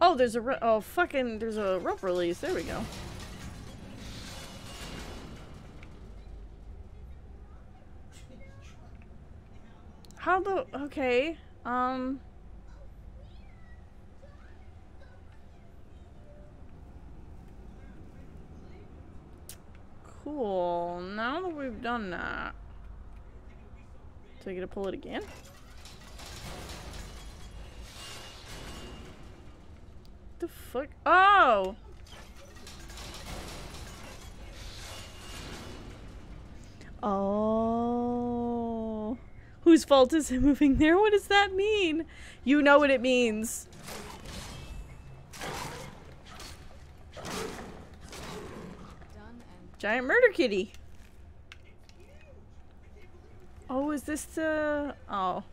Oh, there's a oh fucking there's a rope release. There we go. (laughs) How the okay? Um Cool. Now that we've done that. I get to pull it again? The fuck? Oh! Oh. Whose fault is it moving there? What does that mean? You know what it means. Done and Giant murder kitty. Oh, is this the... Oh.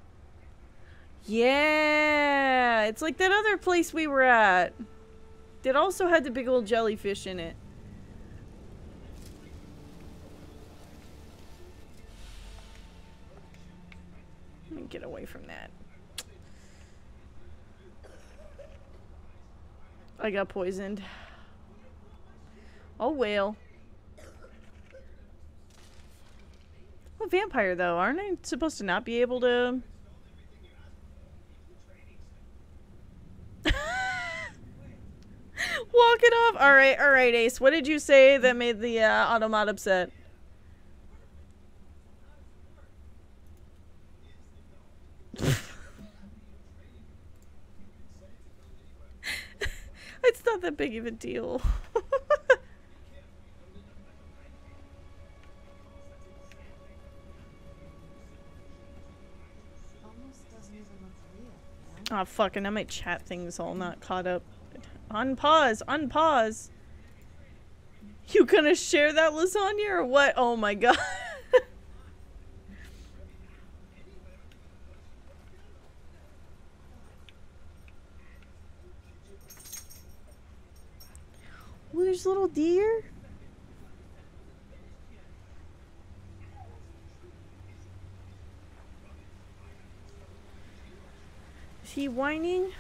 Yeah! It's like that other place we were at. That also had the big old jellyfish in it. Let me get away from that. I got poisoned. Oh, well. A vampire, though. Aren't I supposed to not be able to... (laughs) Walk it off. All right, all right, Ace. What did you say that made the uh, automat upset? (laughs) it's not that big of a deal. Ah, oh fucking! Now my chat thing's all not caught up. Unpause. Unpause. You gonna share that lasagna or what? Oh my god. (laughs) Oh, there's little deer. He whining?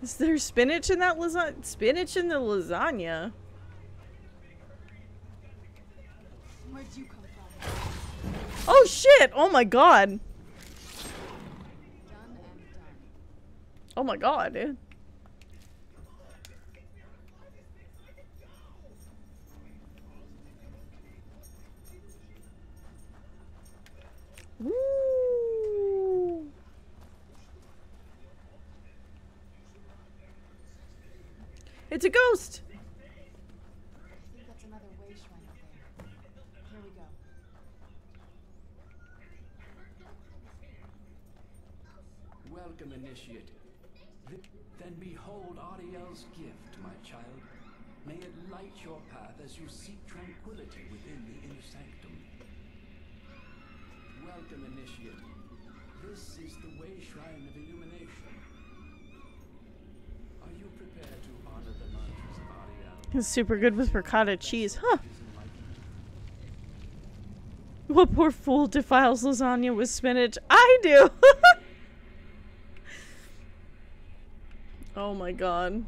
Is there spinach in that lasagna? Spinach in the lasagna? Where'd you come from? Oh shit! Oh my god! Done and done. Oh my god, dude. Woo! It's a ghost! I think that's another way up there. Here we go. Welcome, initiate. Then behold Auriel's gift, my child. May it light your path as you seek Welcome, initiate. This is the way shrine of illumination. Are you prepared to honor the mantras of Auriel? It's super good with ricotta cheese. Huh. What poor fool defiles lasagna with spinach? I do! (laughs) oh my god.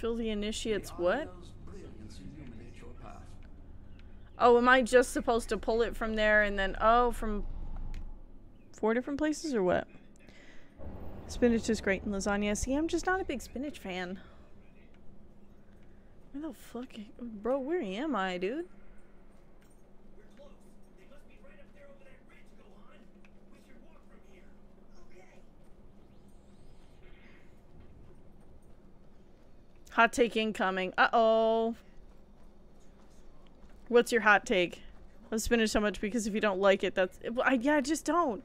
Fill the initiates what? Auriel's brilliance illuminate your path. Oh, am I just supposed to pull it from there and then oh from four different places or what? Spinach is great in lasagna. See, I'm just not a big spinach fan. Where the fuck, bro? Where am I, dude? Hot take incoming. Uh oh. What's your hot take? Of spinach so much because if you don't like it, that's I, yeah, I just don't.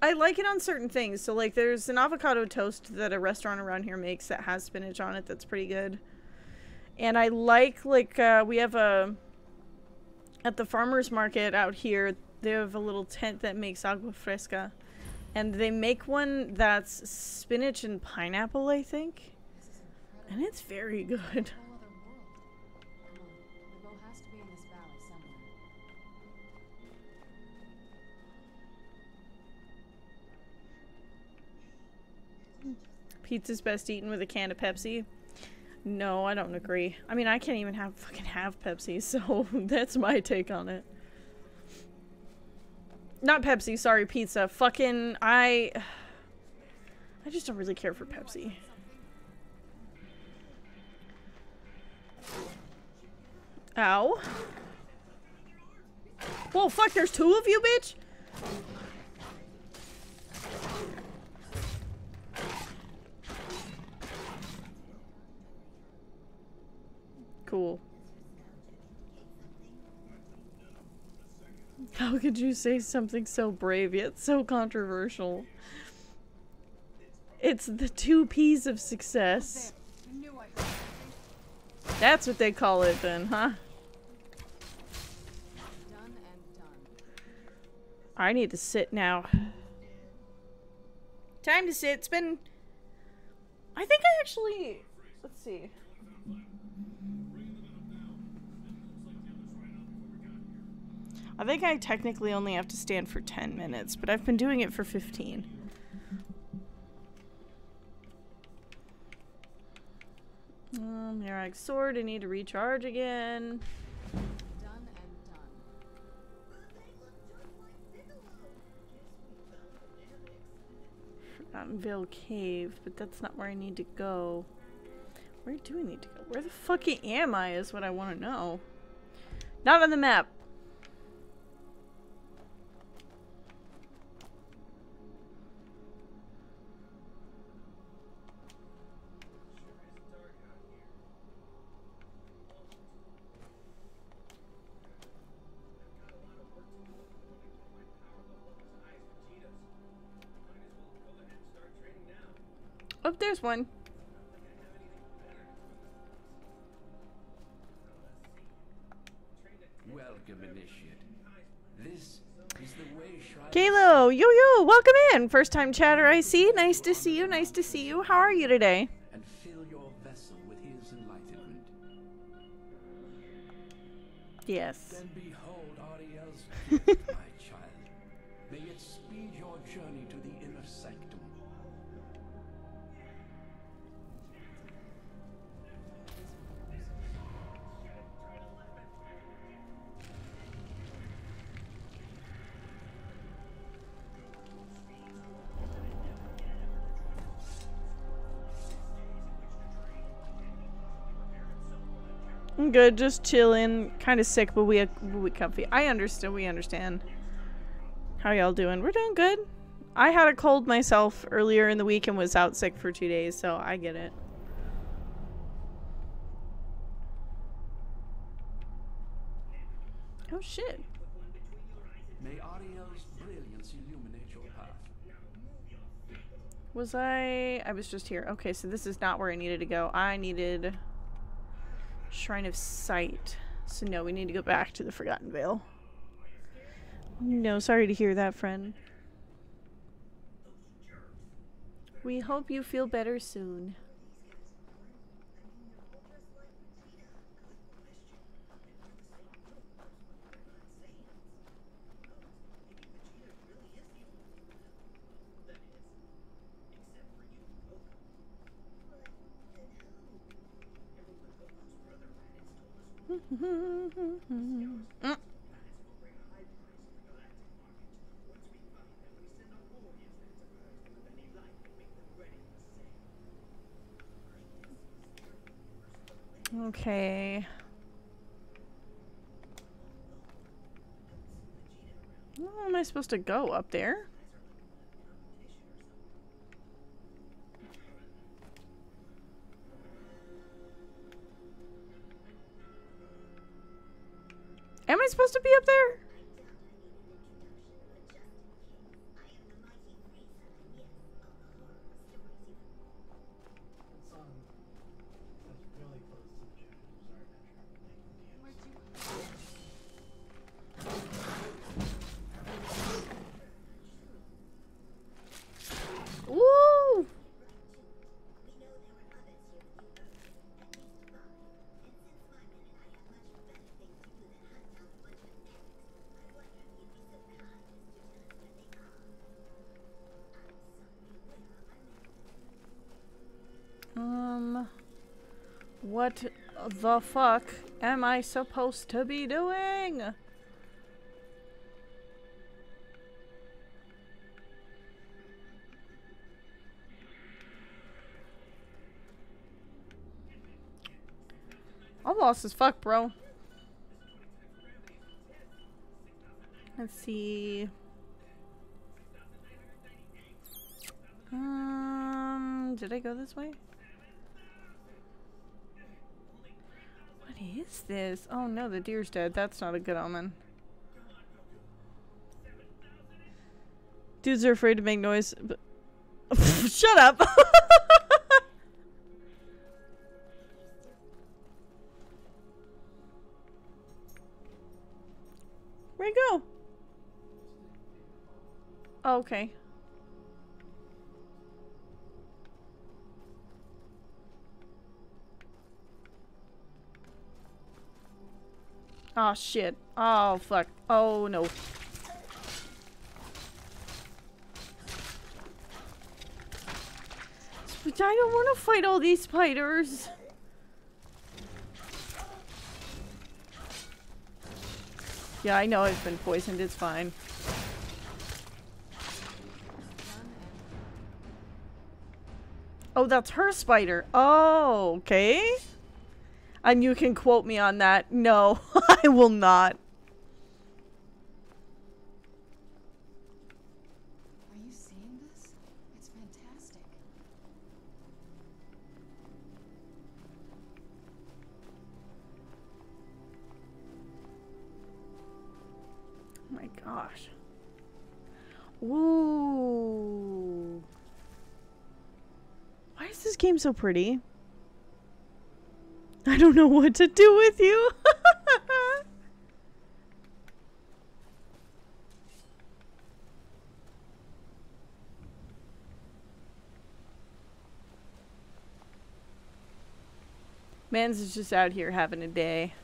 I like it on certain things. So like there's an avocado toast that a restaurant around here makes that has spinach on it that's pretty good. And I like like uh, we have a at the farmers market out here, they have a little tent that makes agua fresca. And they make one that's spinach and pineapple, I think. This is incredible. And it's very good. A whole other world. Come on, the bow has (laughs) to be in this valley somewhere. Pizza's best eaten with a can of Pepsi. No, I don't agree. I mean, I can't even have fucking have Pepsi, (laughs) so that's my take on it. Not Pepsi, sorry, pizza. Fucking I I just don't really care for Pepsi. Ow. Whoa, fuck, there's two of you, bitch? Cool. How could you say something so brave yet so controversial? It's the two P's of success. That's what they call it then, huh? I need to sit now. Time to sit. It's been. I think I actually. Let's see. I think I technically only have to stand for 10 minutes, but I've been doing it for 15. Um, Miraak sword, I need to recharge again. Vale Cave, but that's not where I need to go. Where do I need to go? Where the fuck am I is what I want to know. Not on the map. There's one. Welcome, initiate. This is the way Kalo, yo yo, welcome in. First time chatter I see. Nice to see you. Nice to see you. How are you today? And fill your vessel with his enlightenment. Yes. Then behold Auriel's (laughs) I'm good, just chilling. Kind of sick, but we we comfy. I understand. We understand. How y'all doing? We're doing good. I had a cold myself earlier in the week and was out sick for two days, so I get it. Oh shit. May Auriel's brilliance illuminate your path. Was I? I was just here. Okay, so this is not where I needed to go. I needed Shrine of Sight. So no, we need to go back to the Forgotten Vale. No, sorry to hear that, friend. We hope you feel better soon. Mm. Okay. Where am I supposed to go? Up there? Am I supposed to be up there? What the fuck am I supposed to be doing? I'm lost as fuck, bro. Let's see. Um, did I go this way? Is this? Oh no, the deer's dead. That's not a good omen. Dudes are afraid to make noise. But (laughs) Shut up! (laughs) Where'd he go? Okay. Oh shit. Oh fuck. Oh no. I don't want to fight all these spiders. Yeah, I know I've been poisoned. It's fine. Oh, that's her spider. Oh, okay. And you can quote me on that. No, (laughs) I will not. Are you seeing this? It's fantastic. Oh my gosh. Ooh. Why is this game so pretty? I don't know what to do with you. (laughs) Mans is just out here having a day.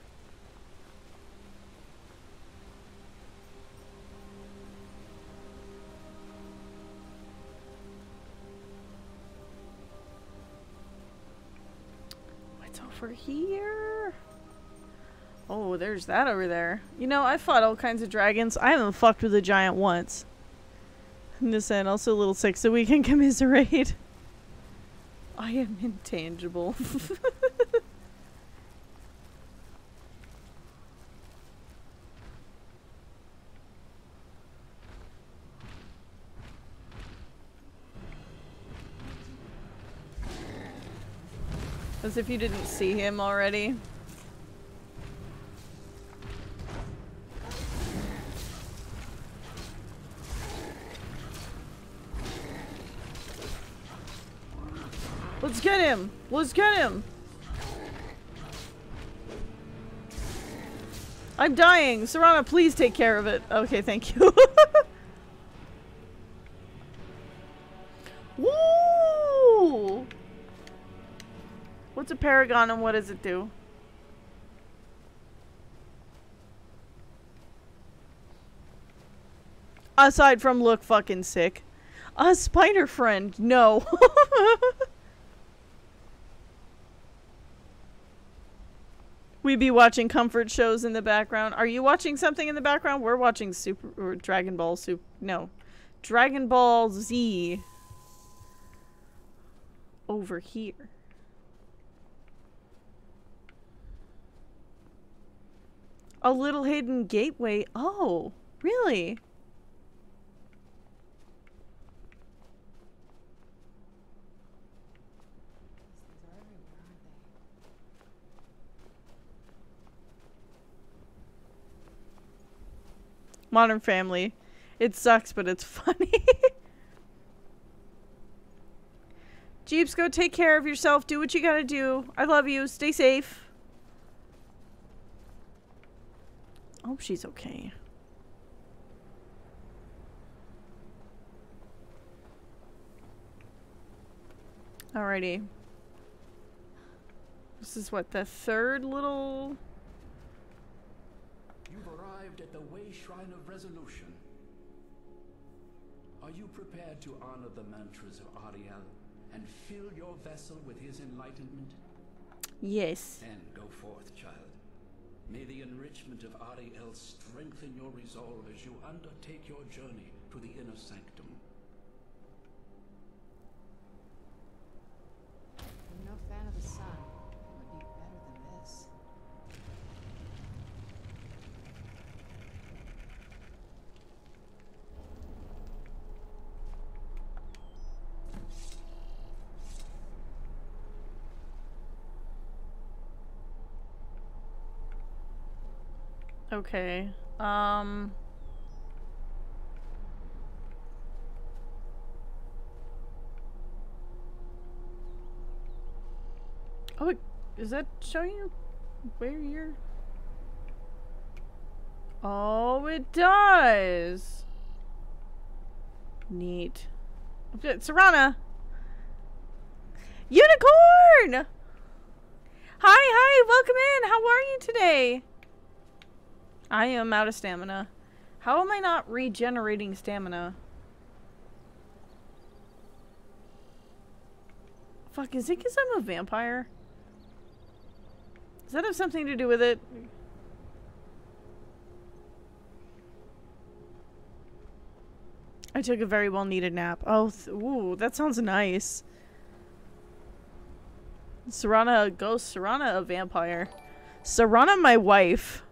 Oh, there's that over there. You know, I fought all kinds of dragons. I haven't fucked with a giant once. I'm also a little sick so we can (laughs) commiserate. I am intangible. (laughs) As if you didn't see him already. Him! Let's get him! I'm dying! Serana, please take care of it. Okay, thank you. (laughs) Woo! What's a paragon and what does it do? Aside from look fucking sick. A spider friend, no. (laughs) we be watching comfort shows in the background. Are you watching something in the background? We're watching Super Dragon Ball Super. No, Dragon Ball Z. Over here. A little hidden gateway. Oh, really? These are everywhere, aren't they? Modern Family. It sucks, but it's (laughs) funny. Jeeps, go take care of yourself. Do what you gotta do. I love you. Stay safe. I hope she's okay. Alrighty. This is what, the third little at the Way Shrine of Resolution. Are you prepared to honor the mantras of Auriel and fill your vessel with his enlightenment? Yes. Then go forth, child. May the enrichment of Auriel strengthen your resolve as you undertake your journey to the inner sanctum. I'm no fan of the sun. It would be better than this. Okay. Um. Oh, is that showing you where you're? Oh, it does. Neat. Okay, Serana. Unicorn! Hi, hi, welcome in. How are you today? I am out of stamina. How am I not regenerating stamina? Fuck, is it because I'm a vampire? Does that have something to do with it? I took a very well needed nap. Oh, th- ooh, that sounds nice. Serana ghost, Serana a vampire. Serana my wife.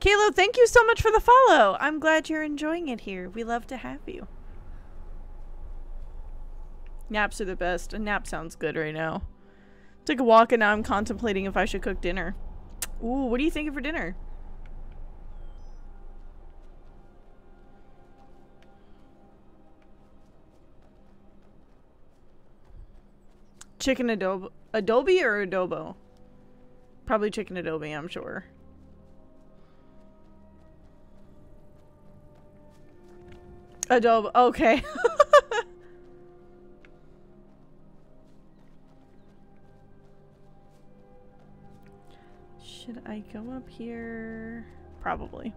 Kayla, thank you so much for the follow. I'm glad you're enjoying it here. We love to have you. Naps are the best. A nap sounds good right now. Took a walk and now I'm contemplating if I should cook dinner. Ooh, what are you thinking for dinner? Chicken adobo, adobe or adobo? Probably chicken adobe, I'm sure. Adobe, okay. (laughs) Should I go up here? Probably.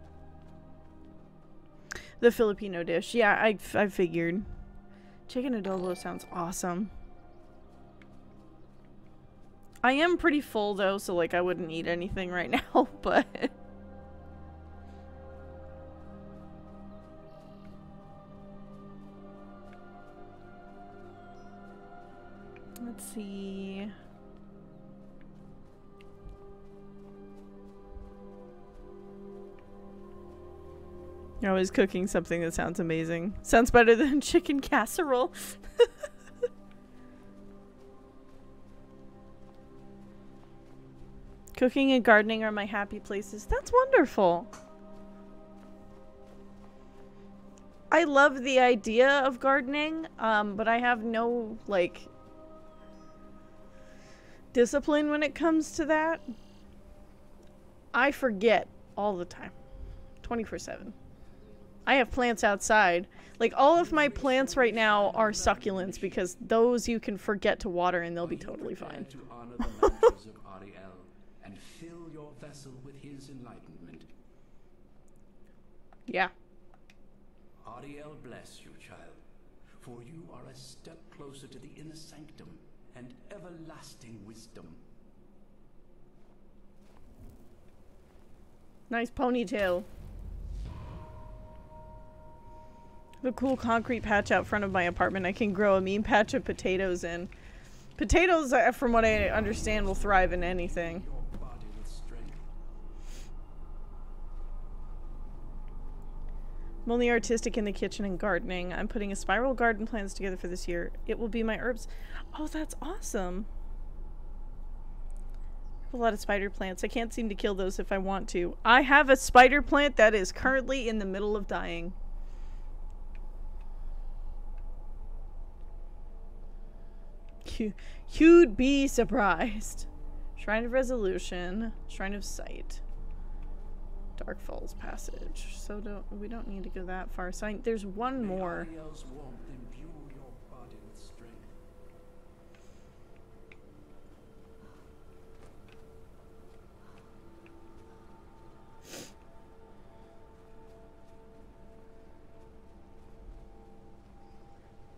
The Filipino dish. Yeah, I, I figured. Chicken adobo sounds awesome. I am pretty full though, so like I wouldn't eat anything right (laughs) now, but let's see. You're always cooking something that sounds amazing. Sounds better (laughs) than chicken casserole. (laughs) Cooking and gardening are my happy places. That's wonderful. I love the idea of gardening, um, but I have no, like, discipline when it comes to that. I forget all the time. 24 7. I have plants outside. Like, all of my plants right now are succulents because those you can forget to water and they'll be totally fine. To honor the (laughs) mantras of Auriel and fill your vessel with his enlightenment. Yeah. Auriel bless you, child, for you are a step closer to the inner sanctum and everlasting wisdom. Nice ponytail. The cool concrete patch out front of my apartment I can grow a mean patch of potatoes in. Potatoes, uh, from what I understand, will thrive in anything. Your body with strength. I'm only artistic in the kitchen and gardening. I'm putting a spiral garden plans together for this year. It will be my herbs. Oh, that's awesome. I have a lot of spider plants. I can't seem to kill those if I want to. I have a spider plant that is currently in the middle of dying. You, you'd be surprised. Shrine of Resolution, Shrine of Sight, Dark Falls Passage. So don't we don't need to go that far. So I, there's one May more. Auriel's warmth imbue your body with strength.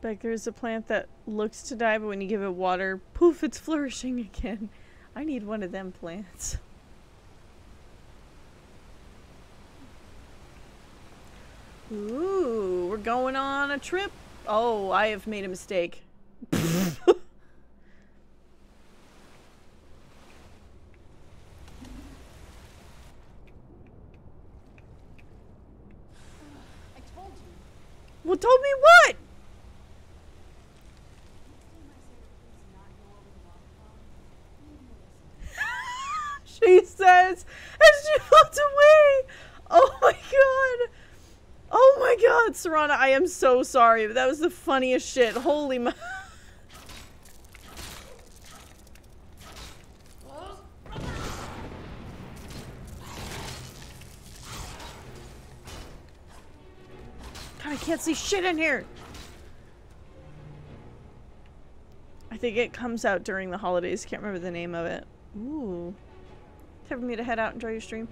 Like there's a plant that looks to die, but when you give it water, poof, it's flourishing again. I need one of them plants. Ooh, we're going on a trip. Oh, I have made a mistake. (laughs) I told you. well, told me what? Next time I say to please not go over the waterfall, maybe you'll listen. she says as she walked away. Oh my god. Oh my god, Serana, I am so sorry, but that was the funniest shit. Holy ma- God, I can't see shit in here. I think it comes out during the holidays. Can't remember the name of it. Ooh. Time for me to head out and enjoy your stream.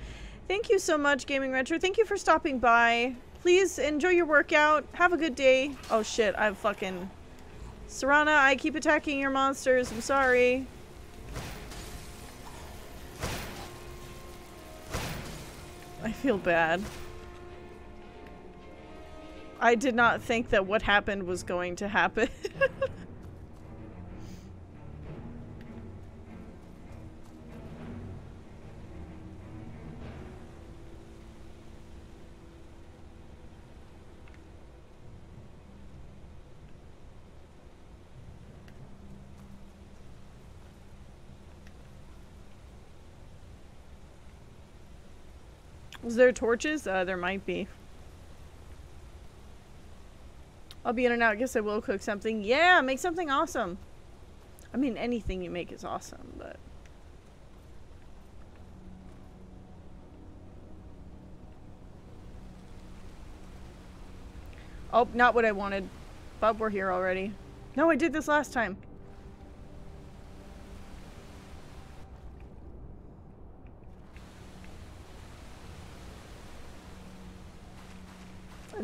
Thank you so much, Gaming Retro. Thank you for stopping by. Please enjoy your workout. Have a good day. Oh shit, I'm fucking... Serana, I keep attacking your monsters. I'm sorry. I feel bad. I did not think that what happened was going to happen. (laughs) Is there torches? Uh, there might be. I'll be in and out. I Guess I will cook something. Yeah, make something awesome. I mean, anything you make is awesome, but. Oh, not what I wanted. But we're here already. No, I did this last time.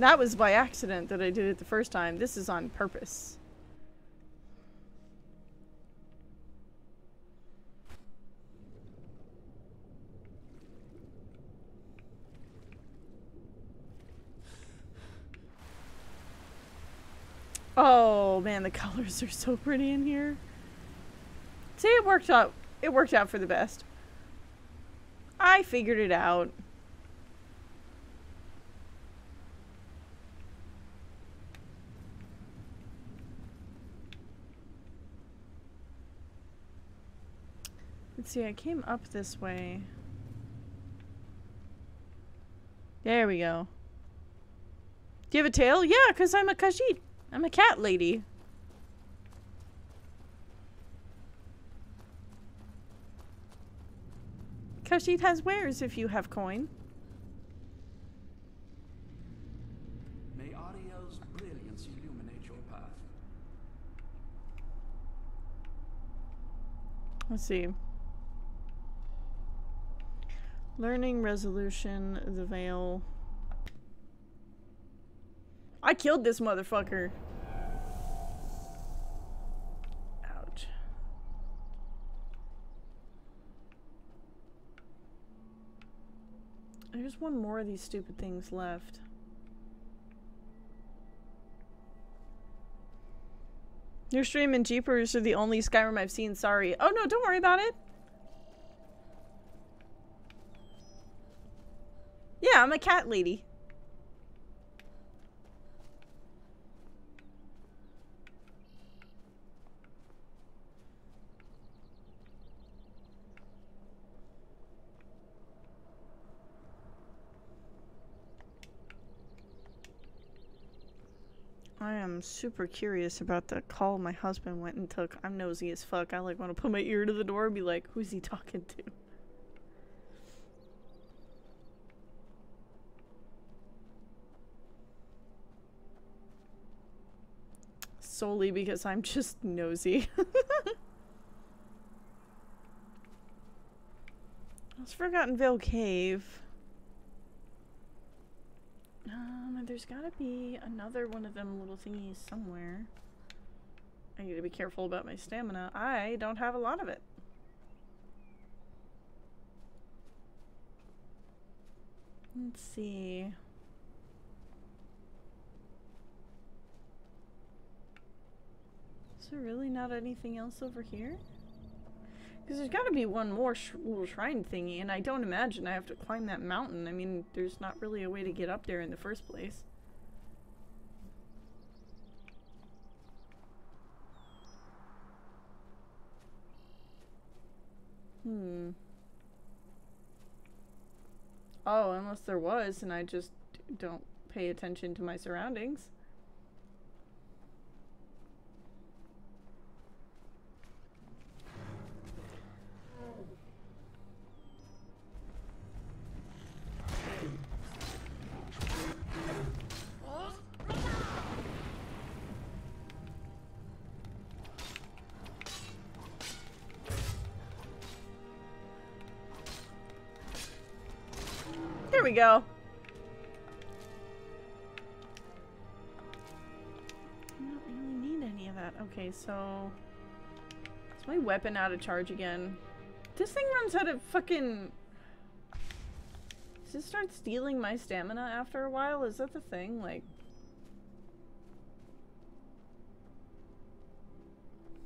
That was by accident that I did it the first time. This is on purpose. Oh man, the colors are so pretty in here. See, it worked out. It worked out for the best. I figured it out. Let's see, I came up this way. There we go. Do you have a tail? Yeah, because I'm a Khajiit. I'm a cat lady. Khajiit has wares if you have coin. May Auriel's brilliance illuminate your path. Let's see. Learning resolution, the veil. I killed this motherfucker. Ouch. There's one more of these stupid things left. Your stream and Jeepers are the only Skyrim I've seen, sorry. Oh no, don't worry about it. Yeah, I'm a cat lady. I am super curious about the call my husband went and took. I'm nosy as fuck. I like want to put my ear to the door and be like, who's he talking to? Solely because I'm just nosy. (laughs) It's Forgotten Vale Cave. Um, there's gotta be another one of them little thingies somewhere. I need to be careful about my stamina. I don't have a lot of it. Let's see. There really not anything else over here? Because there's got to be one more sh shrine thingy, and I don't imagine I have to climb that mountain. I mean, there's not really a way to get up there in the first place. Hmm. Oh, unless there was, and I just don't pay attention to my surroundings. Go. I don't really need any of that. Okay, so... Is my weapon out of charge again? This thing runs out of fucking... Does it start stealing my stamina after a while? Is that the thing? Like...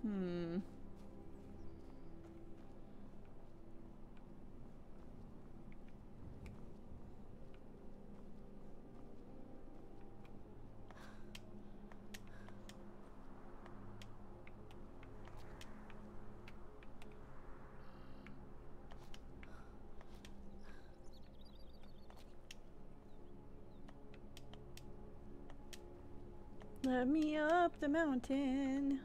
Hmm... Let me up the mountain.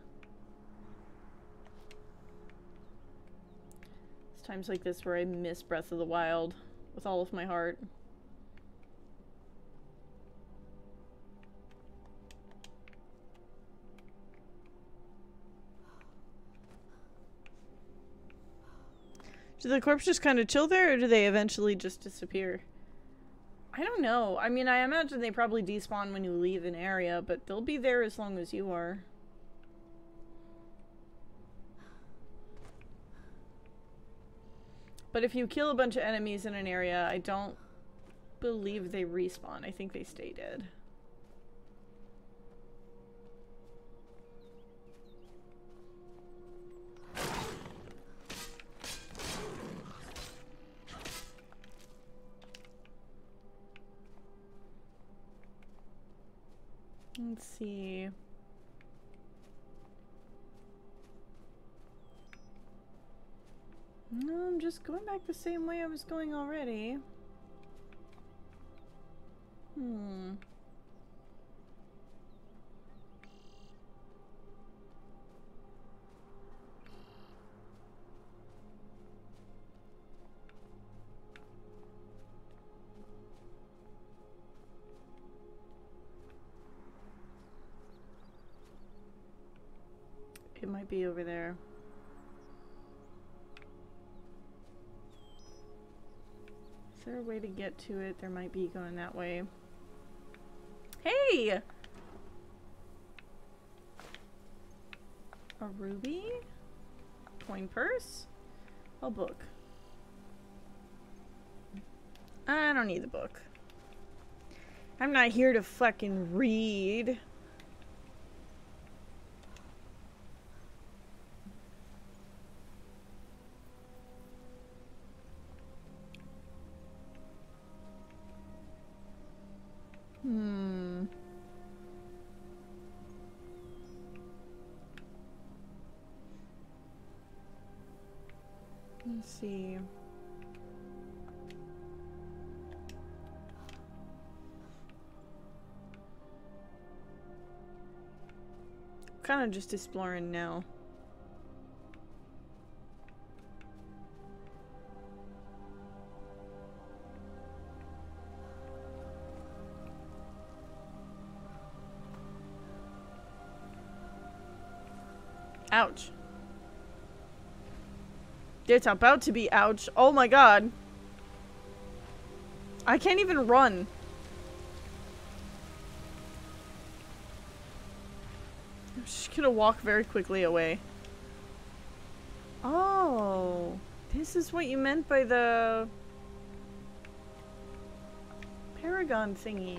It's times like this where I miss Breath of the Wild with all of my heart. Do the corpse just kind of chill there, or do they eventually just disappear? I don't know. I mean, I imagine they probably despawn when you leave an area, but they'll be there as long as you are. But if you kill a bunch of enemies in an area, I don't believe they respawn. I think they stay dead. Let's see. No, I'm just going back the same way I was going already. Hmm. Over there. Is there a way to get to it? There might be going that way. Hey! A ruby? Coin purse? A book. I don't need the book. I'm not here to fucking read. Of just exploring now. Ouch. It's about to be ouch. Oh my god. I can't even run. Just gonna walk very quickly away. Oh. This is what you meant by the... Paragon thingy.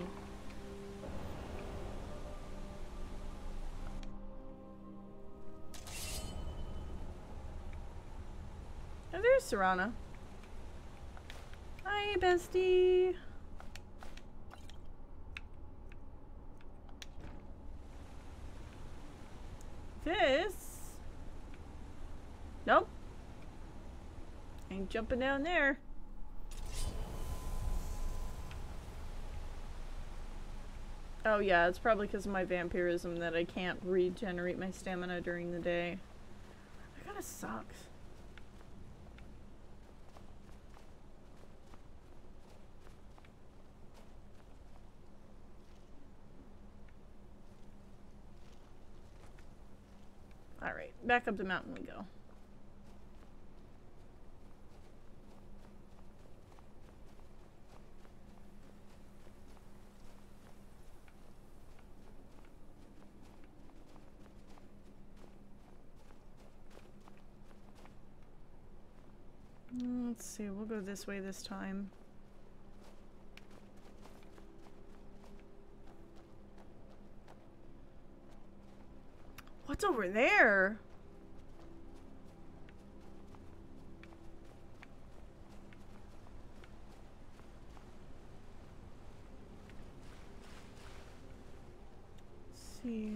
Oh, there's Serana. Hi, bestie. Jumping down there. Oh yeah, it's probably because of my vampirism that I can't regenerate my stamina during the day. That kinda sucks. Alright, back up the mountain we go. Mm, Let's see, we'll go this way this time. What's over there? Let's see.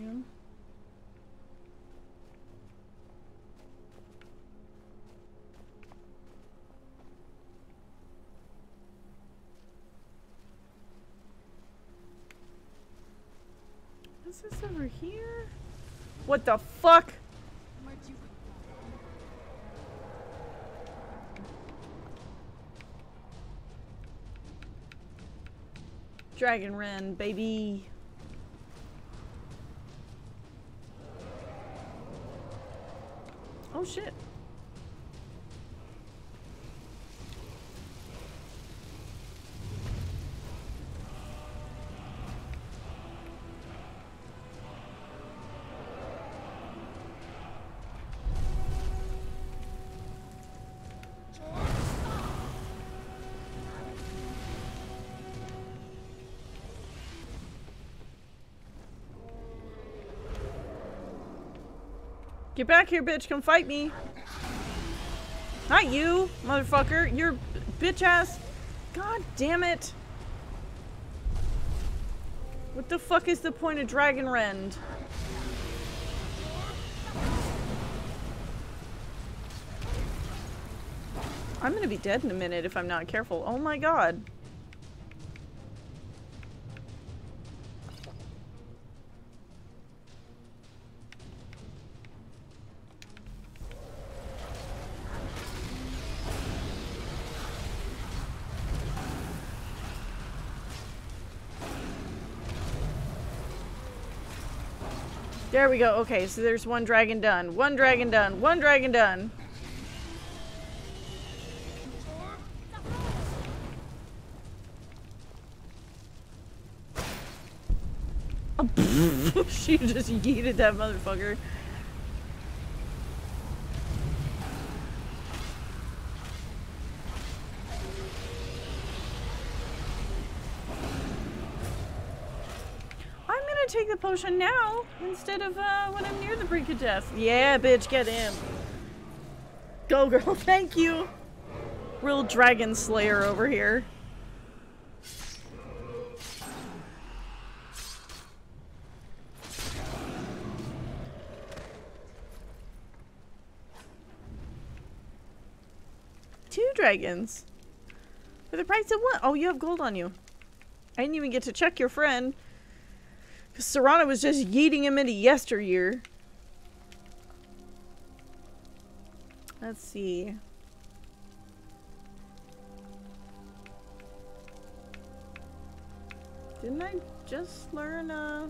Is this over here? What the fuck? Dragon Rend, baby. Oh shit. Get back here, bitch. Come fight me. Not you, motherfucker. You're bitch ass. God damn it. What the fuck is the point of Dragon Rend? I'm gonna be dead in a minute if I'm not careful. Oh my god. There we go. Okay, so there's one dragon done. One dragon done. One dragon done. (laughs) she just yeeted that motherfucker. Potion now instead of uh, when I'm near the brink of death. Yeah, bitch, get in. Go, girl. (laughs) Thank you. Real dragon slayer over here. Two dragons. For the price of what? Oh, you have gold on you. I didn't even get to check your friend. Because Serana was just yeeting him into yesteryear. Let's see. Didn't I just learn, uh...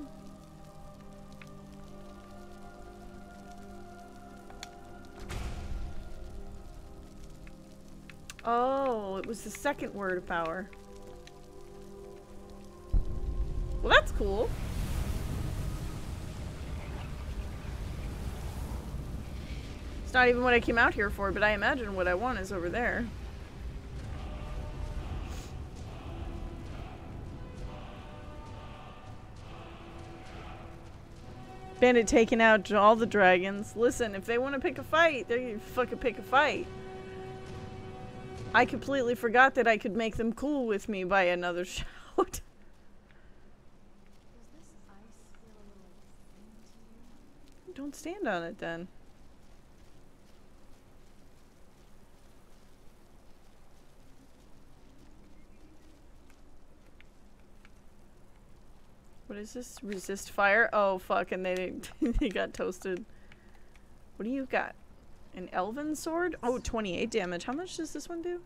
Oh, it was the second word of power. Well, that's cool. Not even what I came out here for, but I imagine what I want is over there. Bandit taking out all the dragons. Listen, if they want to pick a fight, they can fucking pick a fight. I completely forgot that I could make them cool with me by another (laughs) shout. Don't stand on it then. What is this? Resist fire? Oh fuck, and they (laughs) they got toasted. What do you got? An elven sword? Oh, 28 damage. How much does this one do?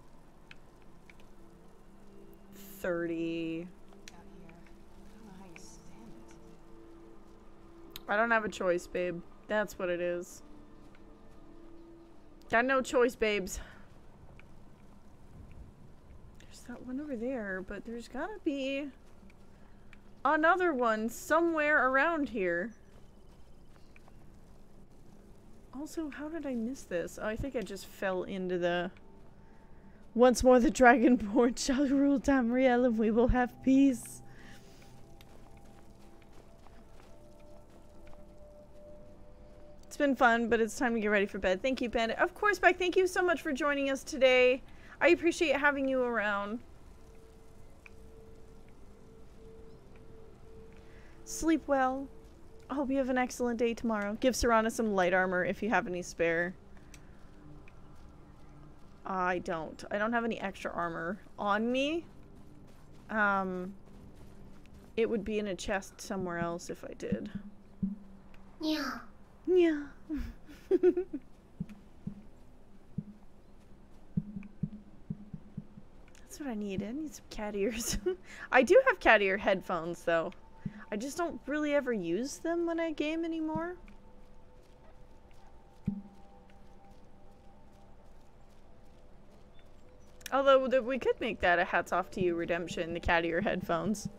30. Out here. I don't know how you stand it. I don't have a choice, babe. That's what it is. Got no choice, babes. There's that one over there, but there's gotta be another one somewhere around here. Also, how did I miss this? Oh, I think I just fell into the... Once more the Dragonborn (laughs) shall rule Tamriel and we will have peace. It's been fun, but it's time to get ready for bed. Thank you, Bandit. Of course, Beck, thank you so much for joining us today. I appreciate having you around. Sleep well. I hope you have an excellent day tomorrow. Give Serana some light armor if you have any spare. I don't. I don't have any extra armor on me. Um, it would be in a chest somewhere else if I did. Yeah. Yeah. (laughs) That's what I need. I need some cat ears. (laughs) I do have cat ear headphones though. I just don't really ever use them when I game anymore. Although we could make that a hats off to you redemption, the cat ear headphones.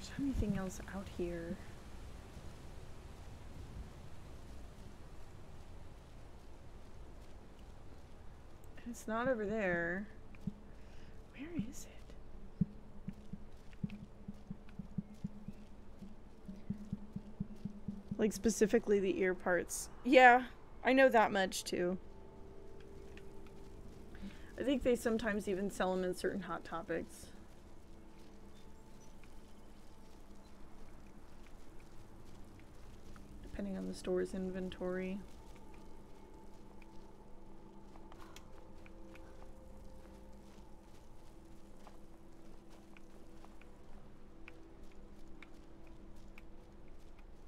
Is else out here? It's not over there. Where is it? Like specifically the ear parts. Yeah, I know that much too. I think they sometimes even sell them in certain hot topics. Depending on the store's inventory.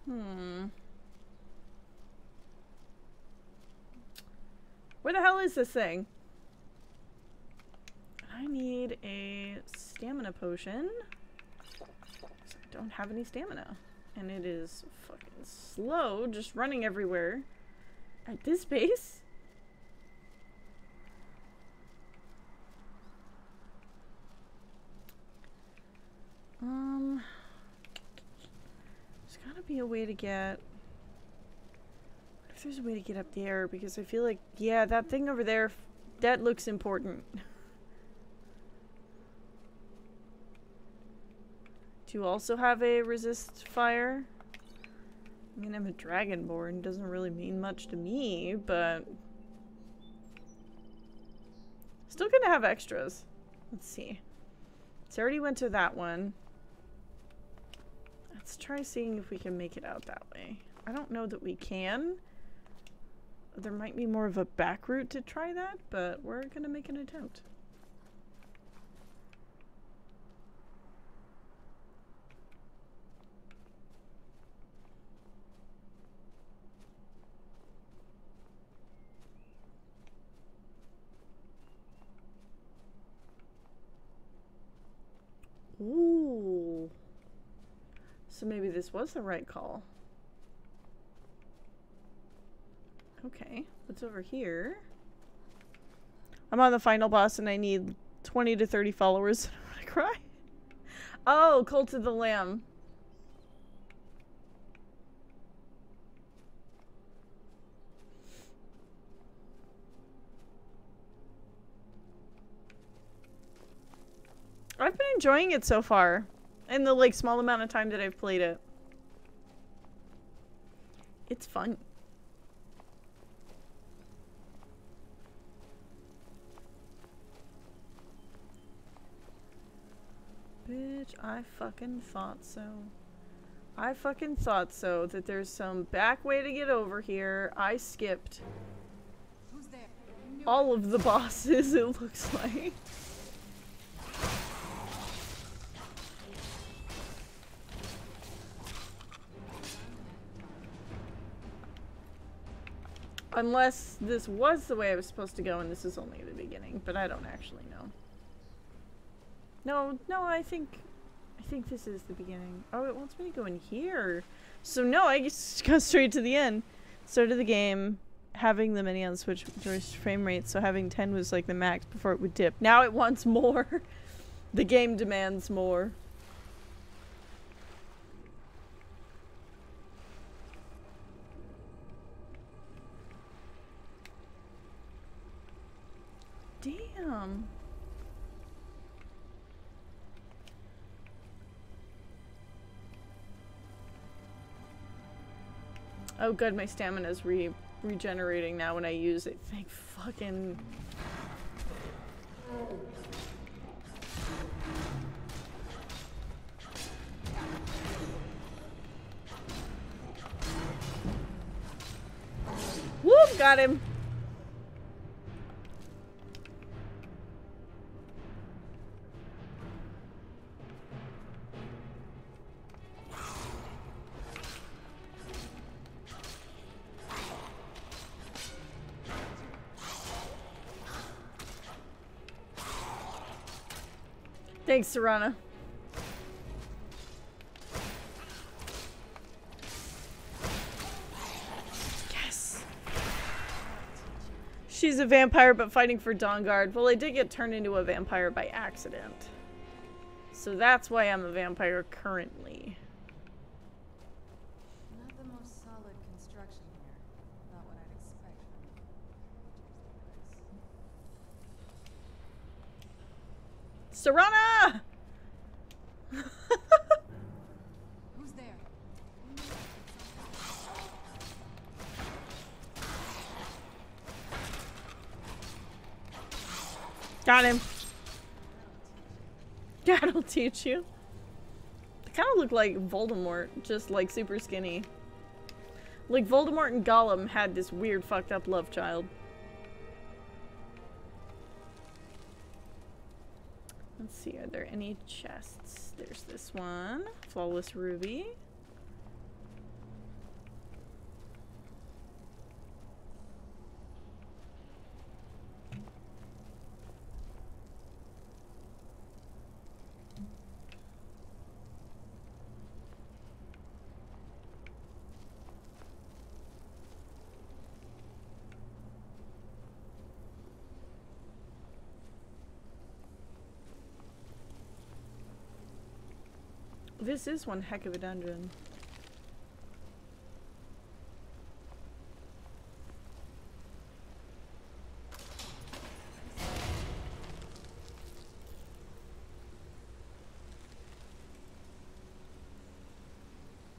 Hmm. Where the hell is this thing? I need a stamina potion. I don't have any stamina. And it is fucking slow, just running everywhere. At this pace? Um, there's gotta be a way to get. What if there's a way to get up there? Because I feel like, yeah, that thing over there, that looks important. (laughs) You also have a resist fire? I mean, I'm a dragonborn. Doesn't really mean much to me, but still gonna have extras. Let's see. So I already went to that one. Let's try seeing if we can make it out that way. I don't know that we can. There might be more of a back route to try that, but we're gonna make an attempt. Ooh. So maybe this was the right call. Okay, what's over here? I'm on the final boss and I need 20 to 30 followers. (laughs) I cry. Oh, Cult of the Lamb. I've been enjoying it so far. In the like small amount of time that I've played it. It's fun. Bitch, I fucking thought so. I fucking thought so that there's some back way to get over here. I skipped Who's there? All of the bosses, (laughs) it looks like. Unless this was the way I was supposed to go and this is only the beginning, but I don't actually know. No, no, I think I think this is the beginning. Oh, it wants me to go in here. So no, I just (laughs) go straight to the end. Start of the game, having the mini on the Switch reduced frame rate, so having 10 was like the max before it would dip. Now it wants more. (laughs) the game demands more. Oh good, my stamina's re regenerating now when I use it. Thank fucking Whoop, got him. Serana. Yes. She's a vampire but fighting for Dawnguard. Well, I did get turned into a vampire by accident. So that's why I'm a vampire currently. Not the most solid construction here. Not what I'd expect from Serana! Who's there? Got him. (laughs) That'll teach you. They kind of look like Voldemort, just like super skinny. Like Voldemort and Gollum had this weird fucked up love child. Let's see, are there any chests? There's this one. Flawless Ruby. this is one heck of a dungeon.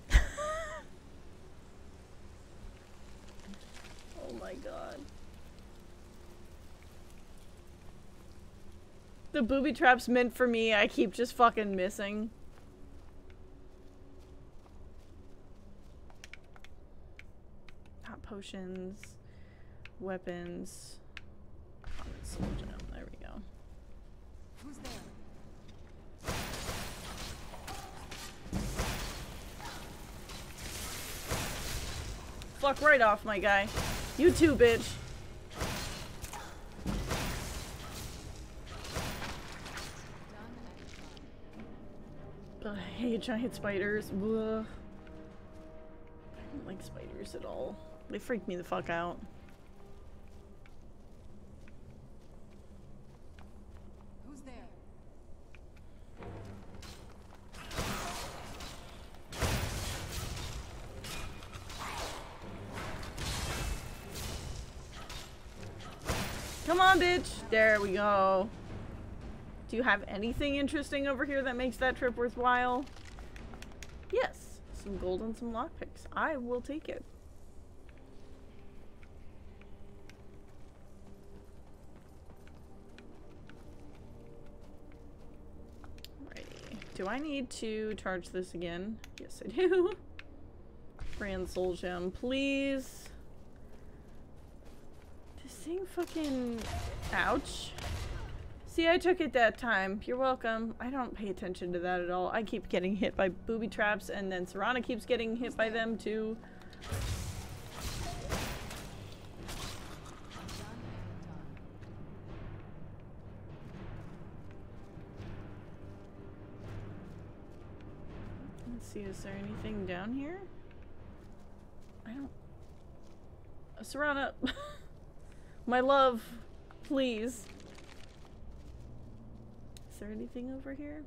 (laughs) Oh the booby traps meant for me, I keep just fucking missing. Potions, weapons. Oh, Common gem. There we go. Who's there? Fuck right off, my guy. You too, bitch. Ugh, I hate giant spiders. Ugh. I don't like spiders at all. They freaked me the fuck out. Who's there? Come on, bitch. There we go. Do you have anything interesting over here that makes that trip worthwhile? Yes. Some gold and some lockpicks. I will take it. Do I need to charge this again? Yes, I do. Grand Soul Gem, please. This thing fucking... Ouch. See, I took it that time. You're welcome. I don't pay attention to that at all. I keep getting hit by booby traps, and then Serana keeps getting hit by them, too. Is there anything down here? I don't... Serana! (laughs) My love! Please! Is there anything over here?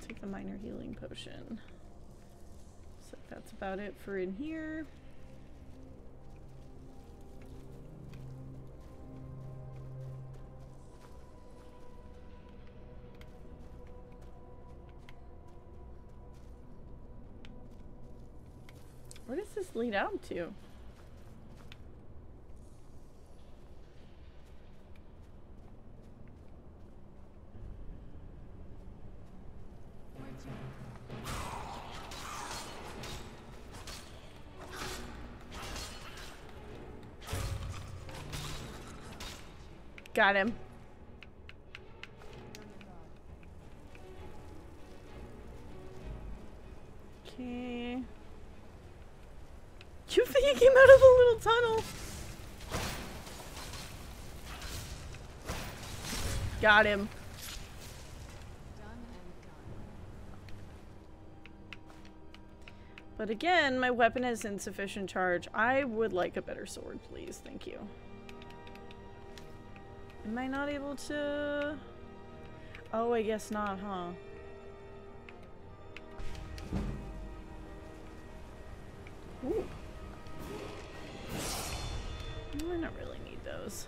Take the minor healing potion. That's about it for in here. Where does this lead out to? Got him. Okay. You think he came out of the little tunnel? Got him. Done and done. But again, my weapon has insufficient charge. I would like a better sword, please. Thank you. Am I not able to... Oh, I guess not, huh? Ooh. I don't really need those.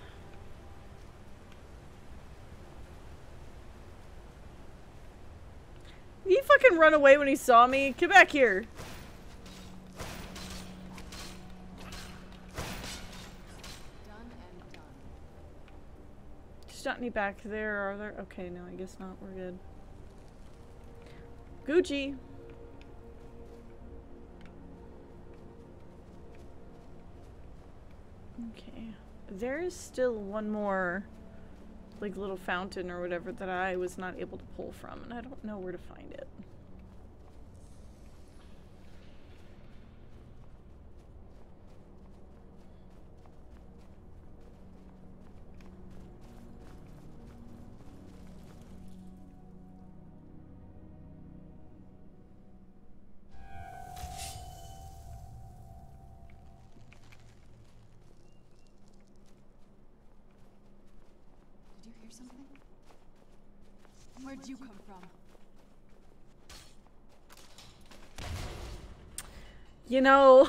He fucking run away when he saw me? Come back here. There's not any back there, are there? Okay, no, I guess not. We're good. Gucci. Okay. There is still one more, like, little fountain or whatever that I was not able to pull from, and I don't know where to find it. You know... (laughs)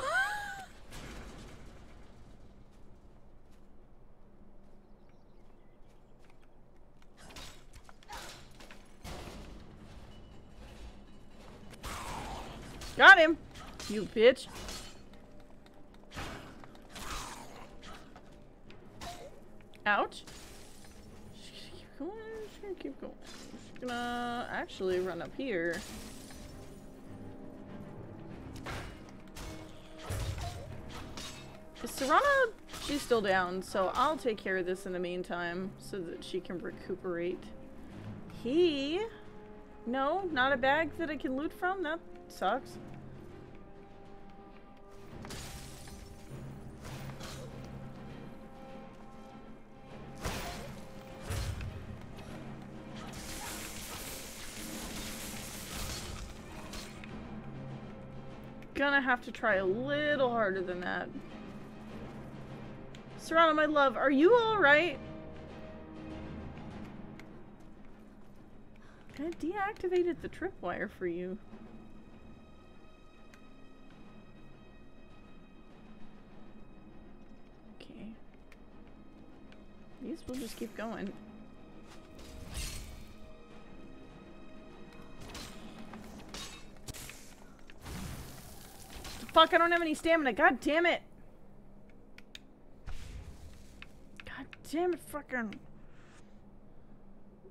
Got him! You bitch. Ouch. She's gonna keep going. She's gonna actually run up here. Serana, she's still down, so I'll take care of this in the meantime so that she can recuperate. He? No, not a bag that I can loot from? That sucks. Gonna have to try a little harder than that. Serana, my love, are you alright? I deactivated the tripwire for you. Okay. These will just keep going. Fuck, I don't have any stamina. God damn it. God damn it, fucking.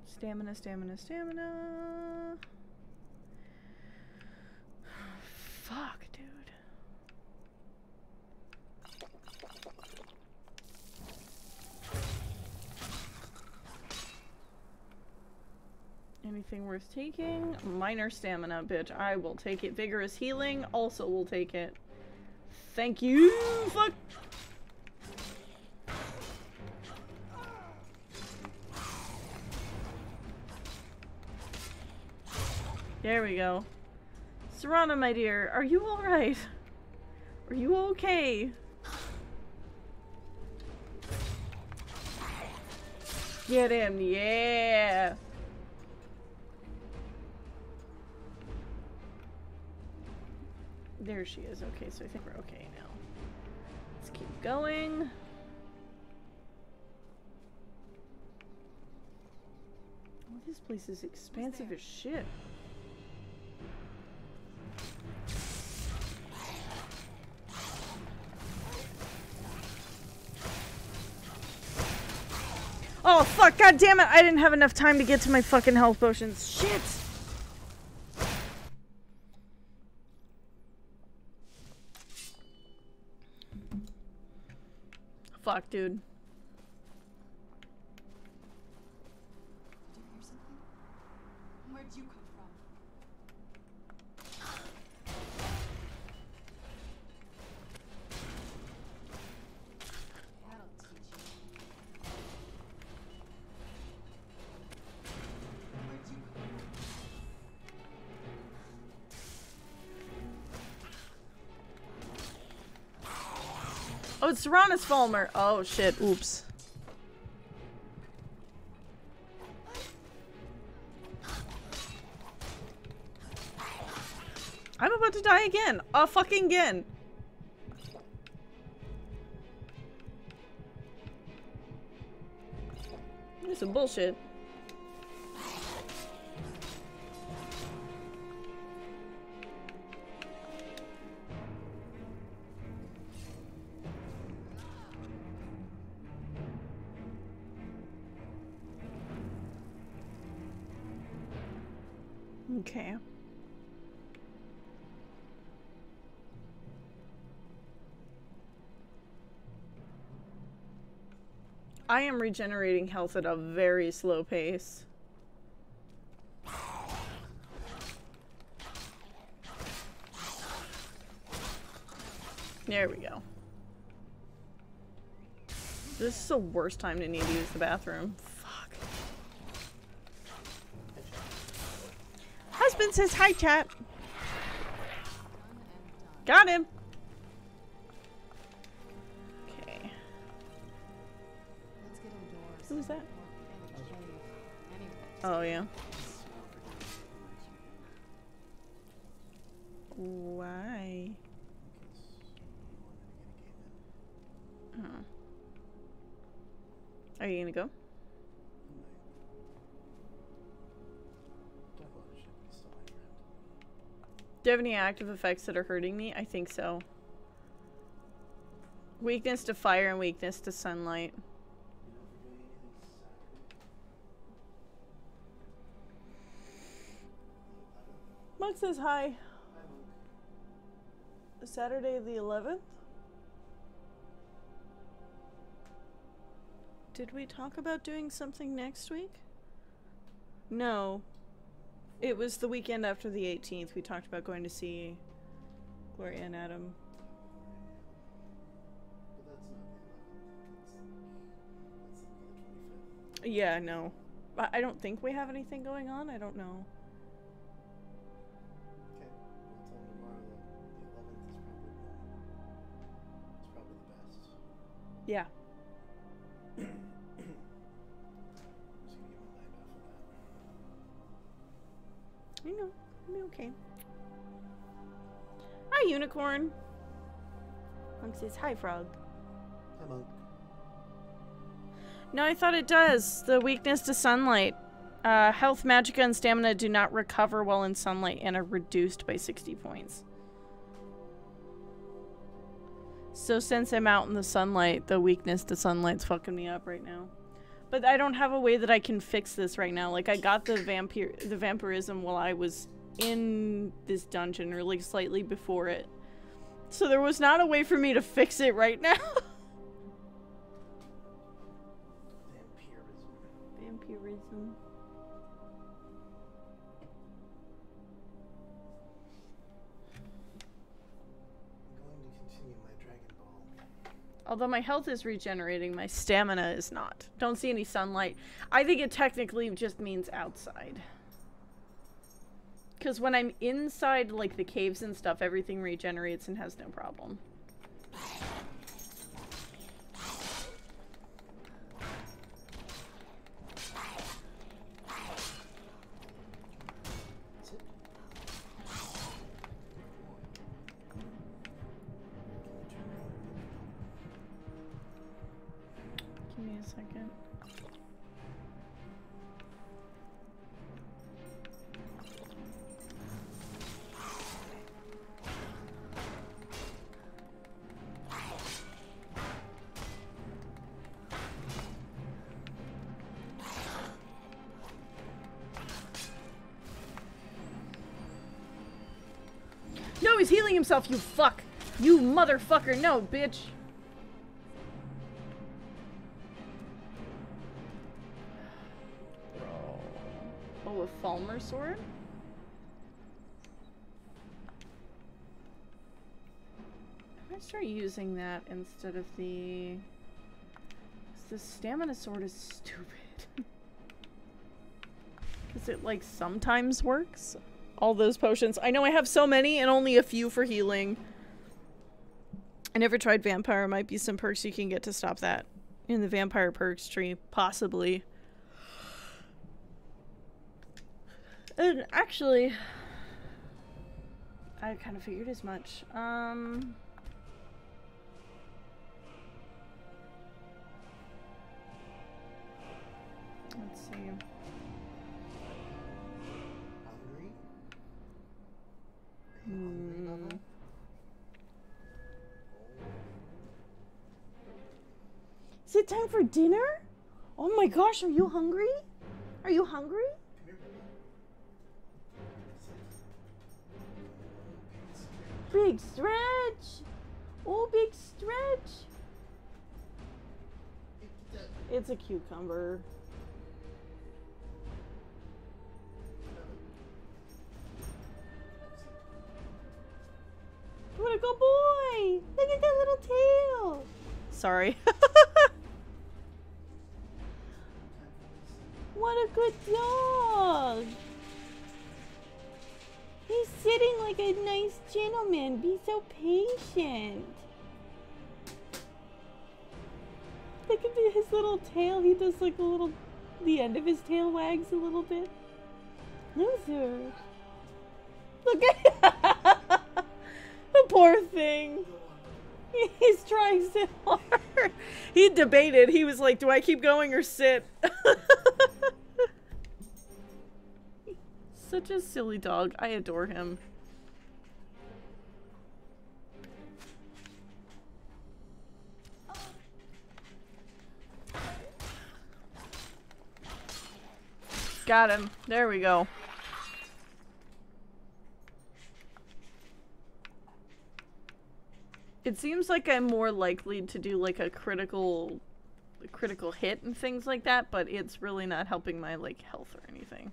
Stamina, stamina, stamina. (sighs) Fuck, dude. Anything worth taking? Minor stamina, bitch. I will take it. Vigorous healing, also will take it. Thank you. Fuck. There we go. Serana, my dear, are you alright? Are you okay? Get him, yeah! There she is. Okay, so I think we're okay now. Let's keep going. Oh, this place is expansive as shit. Oh fuck, god damn it, I didn't have enough time to get to my fucking health potions. Shit! Fuck, dude. It's Serranus Falmer. Oh shit, oops. I'm about to die again. A fucking again. This is some bullshit. I am regenerating health at a very slow pace. There we go. This is the worst time to need to use the bathroom. Fuck. Husband says hi, chat. Got him. Who's that? Or in a cave. Anyway. Oh yeah. Why? Oh. Are you gonna go? Do you have any active effects that are hurting me? I think so. Weakness to fire and weakness to sunlight. Says hi. Saturday the 11th? Did we talk about doing something next week? No. It was the weekend after the 18th. We talked about going to see Gloria and Adam. But that's not the 11th. That's, that's the 25th. Yeah, no. I don't think we have anything going on. I don't know. That. (coughs) You know, I'll be okay. Hi, Unicorn. Monk says, hi, Frog. Hi, Monk. No, I thought it does. The weakness to sunlight. Uh, health, magicka, and stamina do not recover while in sunlight and are reduced by 60 points. So since I'm out in the sunlight, the weakness to sunlight's fucking me up right now. But I don't have a way that I can fix this right now. Like I got the vampire the vampirism while I was in this dungeon or like slightly before it. So there was not a way for me to fix it right now. (laughs) Vampirism. Vampirism. Although my health is regenerating, my stamina is not. Don't see any sunlight. I think it technically just means outside. Because when I'm inside, like the caves and stuff, everything regenerates and has no problem. Motherfucker, no, bitch! Oh, a Falmer sword? I might start using that instead of the... 'cause The stamina sword is stupid. (laughs) Because it, like, sometimes works. All those potions. I know I have so many and only a few for healing. I never tried vampire. Might be some perks you can get to stop that in the vampire perks tree. Possibly. And actually, I kind of figured as much. Um, let's see. Hungry? Are you hungry, Bubba? Hmm. It time for dinner? Oh my gosh, are you hungry? Are you hungry? Big stretch. Oh, big stretch. It's a cucumber. What a good boy! Look at that little tail. Sorry. (laughs) a good dog. He's sitting like a nice gentleman. Be so patient. Look at his little tail. He does like a little. The end of his tail wags a little bit. Loser. Look at (laughs) the poor thing. (laughs) He's trying so hard. (laughs) He debated. He was like, "Do I keep going or sit?" such a silly dog. I adore him. Got him. There we go. It seems like I'm more likely to do like a critical critical hit and things like that, but it's really not helping my like health or anything.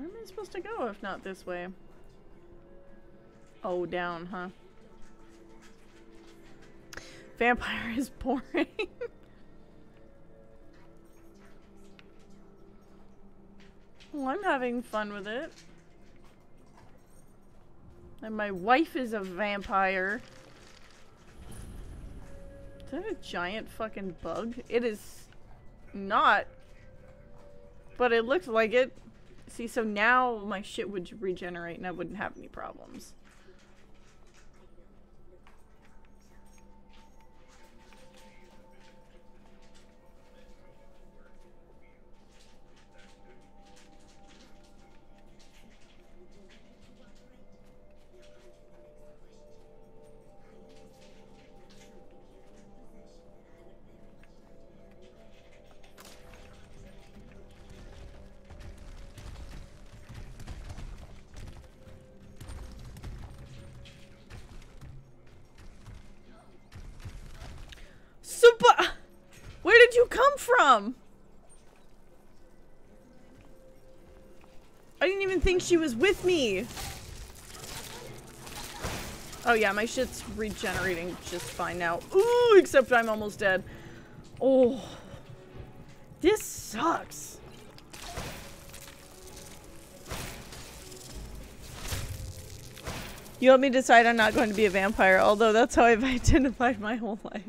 Where am I supposed to go if not this way? Oh, down, huh? Vampire (laughs) is boring. well, I'm having fun with it. And my wife is a vampire. Is that a giant fucking bug? It is not. But it looks like it. See, so now my shit would regenerate and I wouldn't have any problems. She was with me. Oh yeah, my shit's regenerating just fine now. Ooh, except I'm almost dead. Oh. This sucks. You helped me decide I'm not going to be a vampire, although that's how I've (laughs) identified my whole life.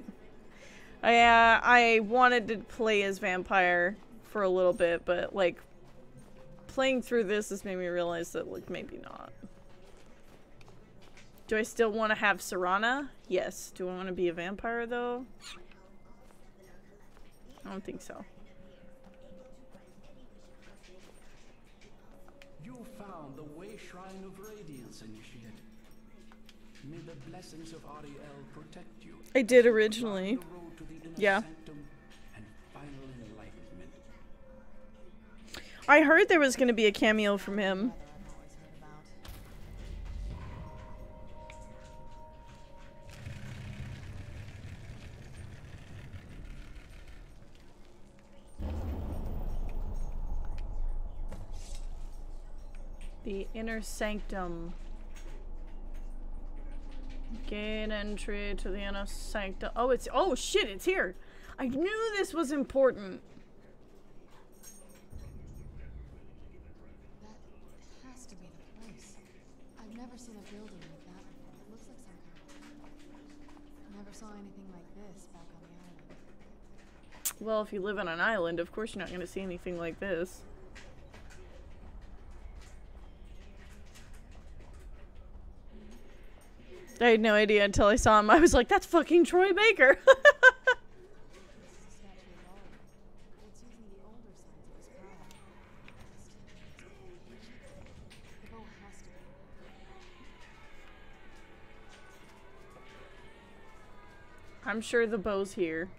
I, uh, I wanted to play as vampire for a little bit, but like playing through this has made me realize that like maybe not. Do I still want to have Serana? Yes. Do I want to be a vampire though? I don't think so. You found the way shrine of radiance, initiate. May the blessings of Auriel protect you. I did originally. The road to the inner Yeah. I heard there was going to be a cameo from him. The inner sanctum. Gain entry to the inner sanctum. Oh, it's oh shit, it's here. I knew this was important. That has to be the place. I've never seen a building like that before. It looks like some kind of. Never saw anything like this back on the island. Well, if you live on an island, of course you're not going to see anything like this. I had no idea until I saw him. I was like, that's fucking Troy Baker. (laughs) I'm sure the bow's here.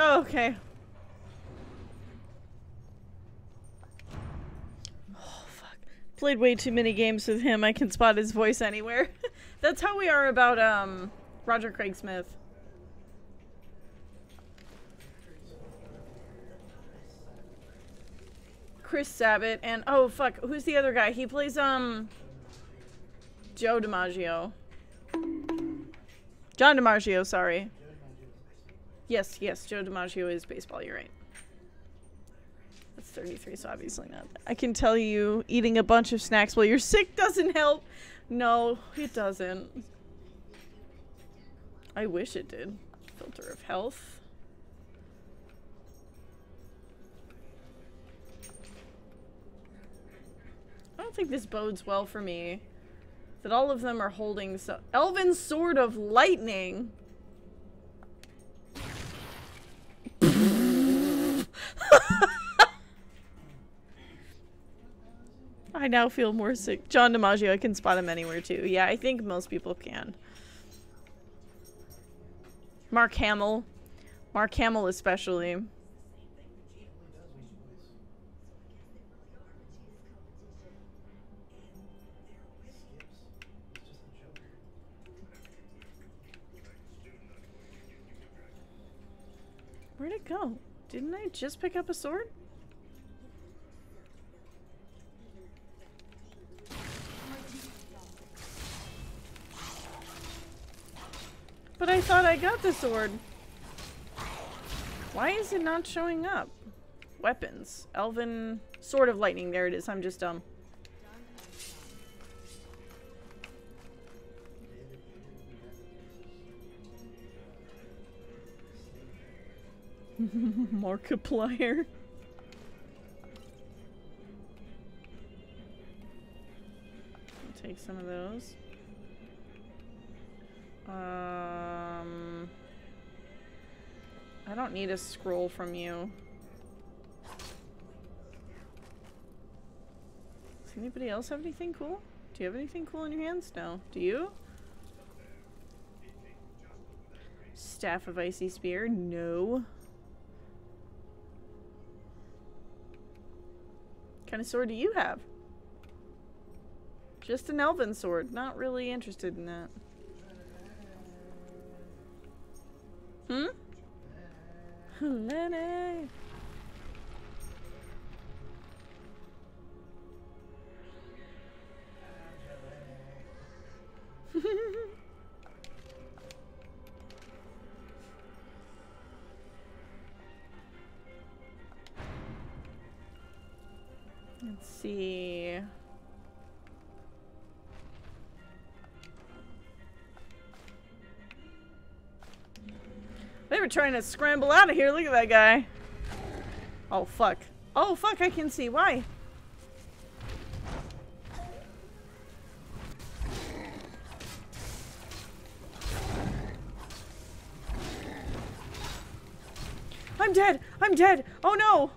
Oh, okay. Oh, fuck. Played way too many games with him. I can spot his voice anywhere. (laughs) That's how we are about, um, Roger Craig Smith. Chris Sabat and oh fuck, who's the other guy? He plays um Joe DiMaggio. John DiMaggio, sorry. Yes, yes, Joe DiMaggio is baseball, you're right. That's 33, so obviously not. I can tell you eating a bunch of snacks while you're (laughs) sick doesn't help. No, it doesn't. I wish it did. Philter of health. I don't think this bodes well for me. That all of them are holding so- Elven Sword of Lightning! (laughs) (laughs) I now feel more sick. John DiMaggio, I can spot him anywhere too. Yeah, I think most people can. Mark Hamill. Mark Hamill especially. Where'd it go? Didn't I just pick up a sword? Got the sword. Why is it not showing up? Weapons. Elven Sword of Lightning. There it is. I'm just dumb. (laughs) Markiplier. I'll take some of those. Um, I don't need a scroll from you. Does anybody else have anything cool? Do you have anything cool in your hands? No. Do you? Staff of Icy Spear? No. What kind of sword do you have? Just an elven sword. Not really interested in that. Hmm? Lenny! (laughs) Let's see. Trying to scramble out of here. Look at that guy. Oh, fuck. Oh, fuck, I can see. Why? I'm dead! I'm dead! Oh no!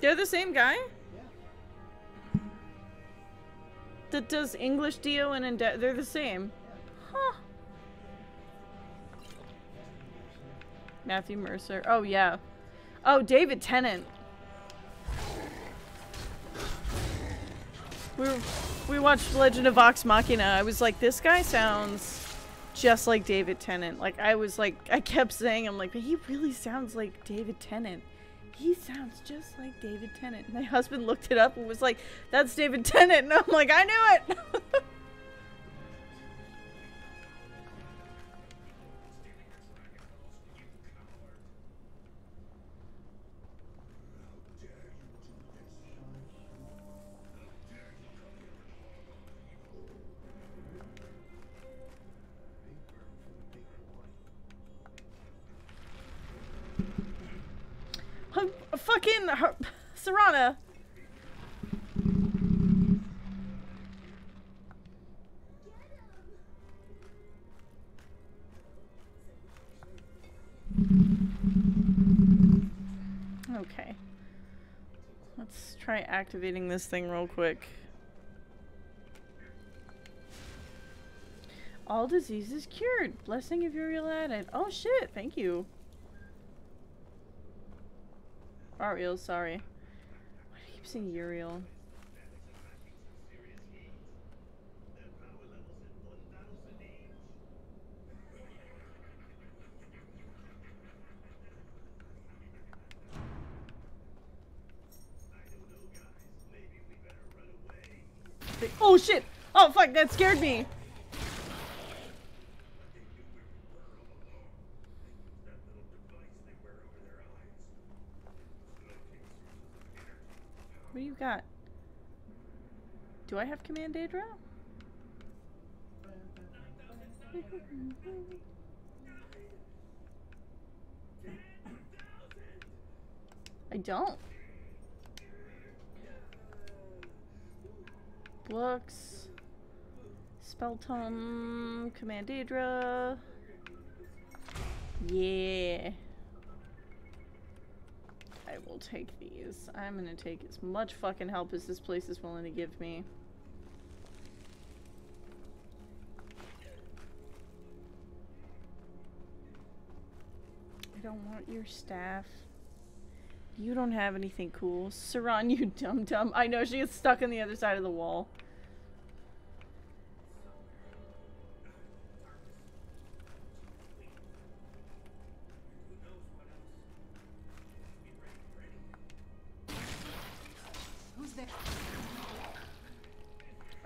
They're the same guy? That does English Dio and Ende- they're the same. Huh. Matthew Mercer. Oh yeah. Oh, David Tennant. We we watched Legend of Vox Machina. I was like, this guy sounds just like David Tennant. Like I was like, I kept saying, I'm like, but he really sounds like David Tennant he sounds just like David Tennant. (laughs) My husband looked it up and was like, that's David Tennant. (laughs) And I'm like, I knew it. (laughs) activating this thing real quick. All diseases cured. Blessing of Uriel added. Oh shit, thank you. Auriel, sorry. Why do I keep saying Uriel? They- Oh shit! Oh fuck, that scared me. What do you got? Do I have Command Daedra? I don't. Books. Spell tome. Command Daedra. Yeah. I will take these. I'm gonna take as much fucking help as this place is willing to give me. I don't want your staff. You don't have anything cool. Serana, you (laughs) dumb dumb. I know she gets stuck on the other side of the wall.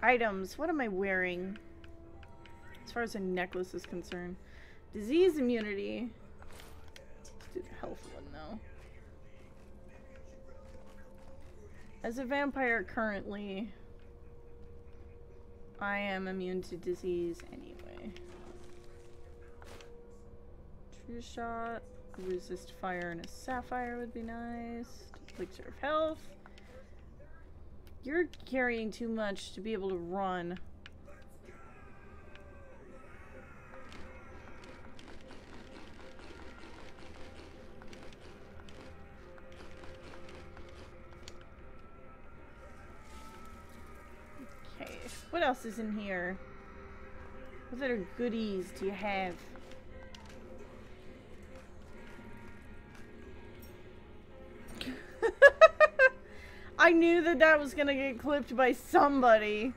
Items. What am I wearing? As far as a necklace is concerned. Disease immunity. Let's do the health one though. As a vampire currently, I am immune to disease anyway. True shot. Resist fire and a sapphire would be nice. Elixir of health. You're carrying too much to be able to run. What else is in here? What other goodies do you have? (laughs) I knew that that was gonna get clipped by somebody.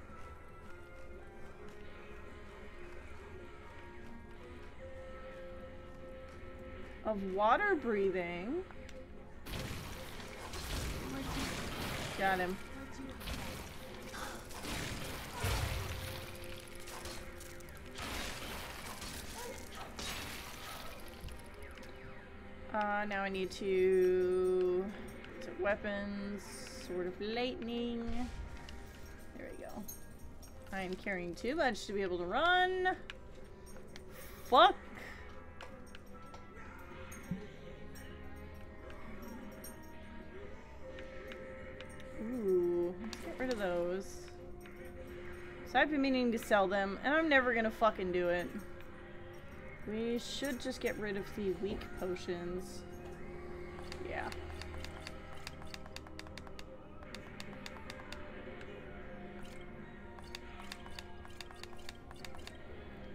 Of water breathing. Got him. Uh, now I need to... So weapons, Sword of Lightning. There we go. I am carrying too much to be able to run. Fuck. Ooh, let's get rid of those. So I've been meaning to sell them, and I'm never gonna fucking do it. We should just get rid of the weak potions. Yeah.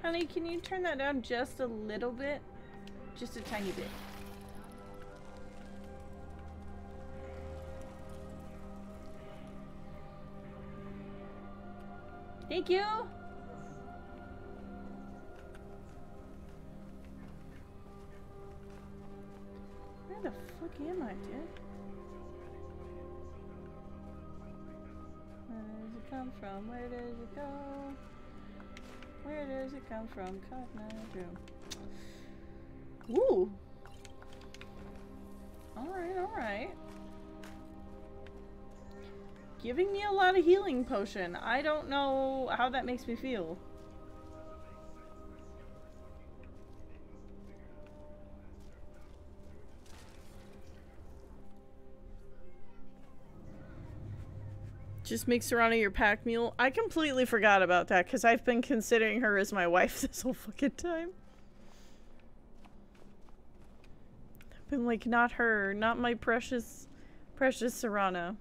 Honey, can you turn that down just a little bit? Just a tiny bit. Thank you. Fuck am I, dude? Where does it come from? Where does it go? Where does it come from? Drew. Ooh. Alright, alright. Giving me a lot of healing potion. I don't know how that makes me feel. Just make Serana your pack mule. I completely forgot about that because I've been considering her as my (laughs) wife this whole fucking time. I've been like, not her, not my precious, precious Serana.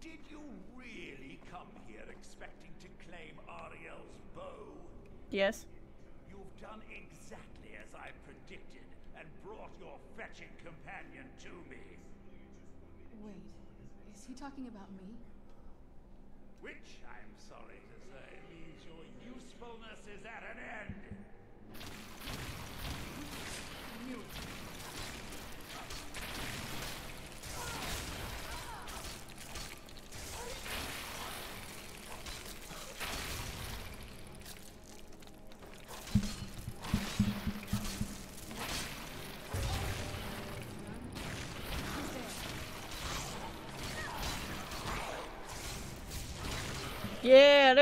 Did you really come here expecting to claim Auriel's bow? Yes. You've done exactly as I predicted and brought your fetching companion to me. Wait, is he talking about me?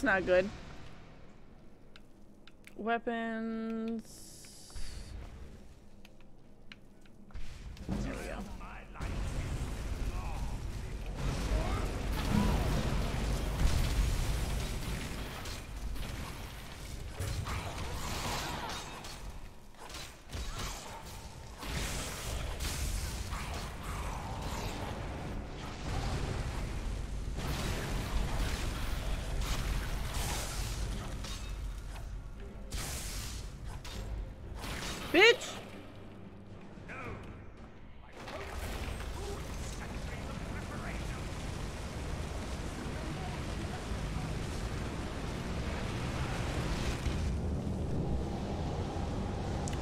that's not good. Weapons...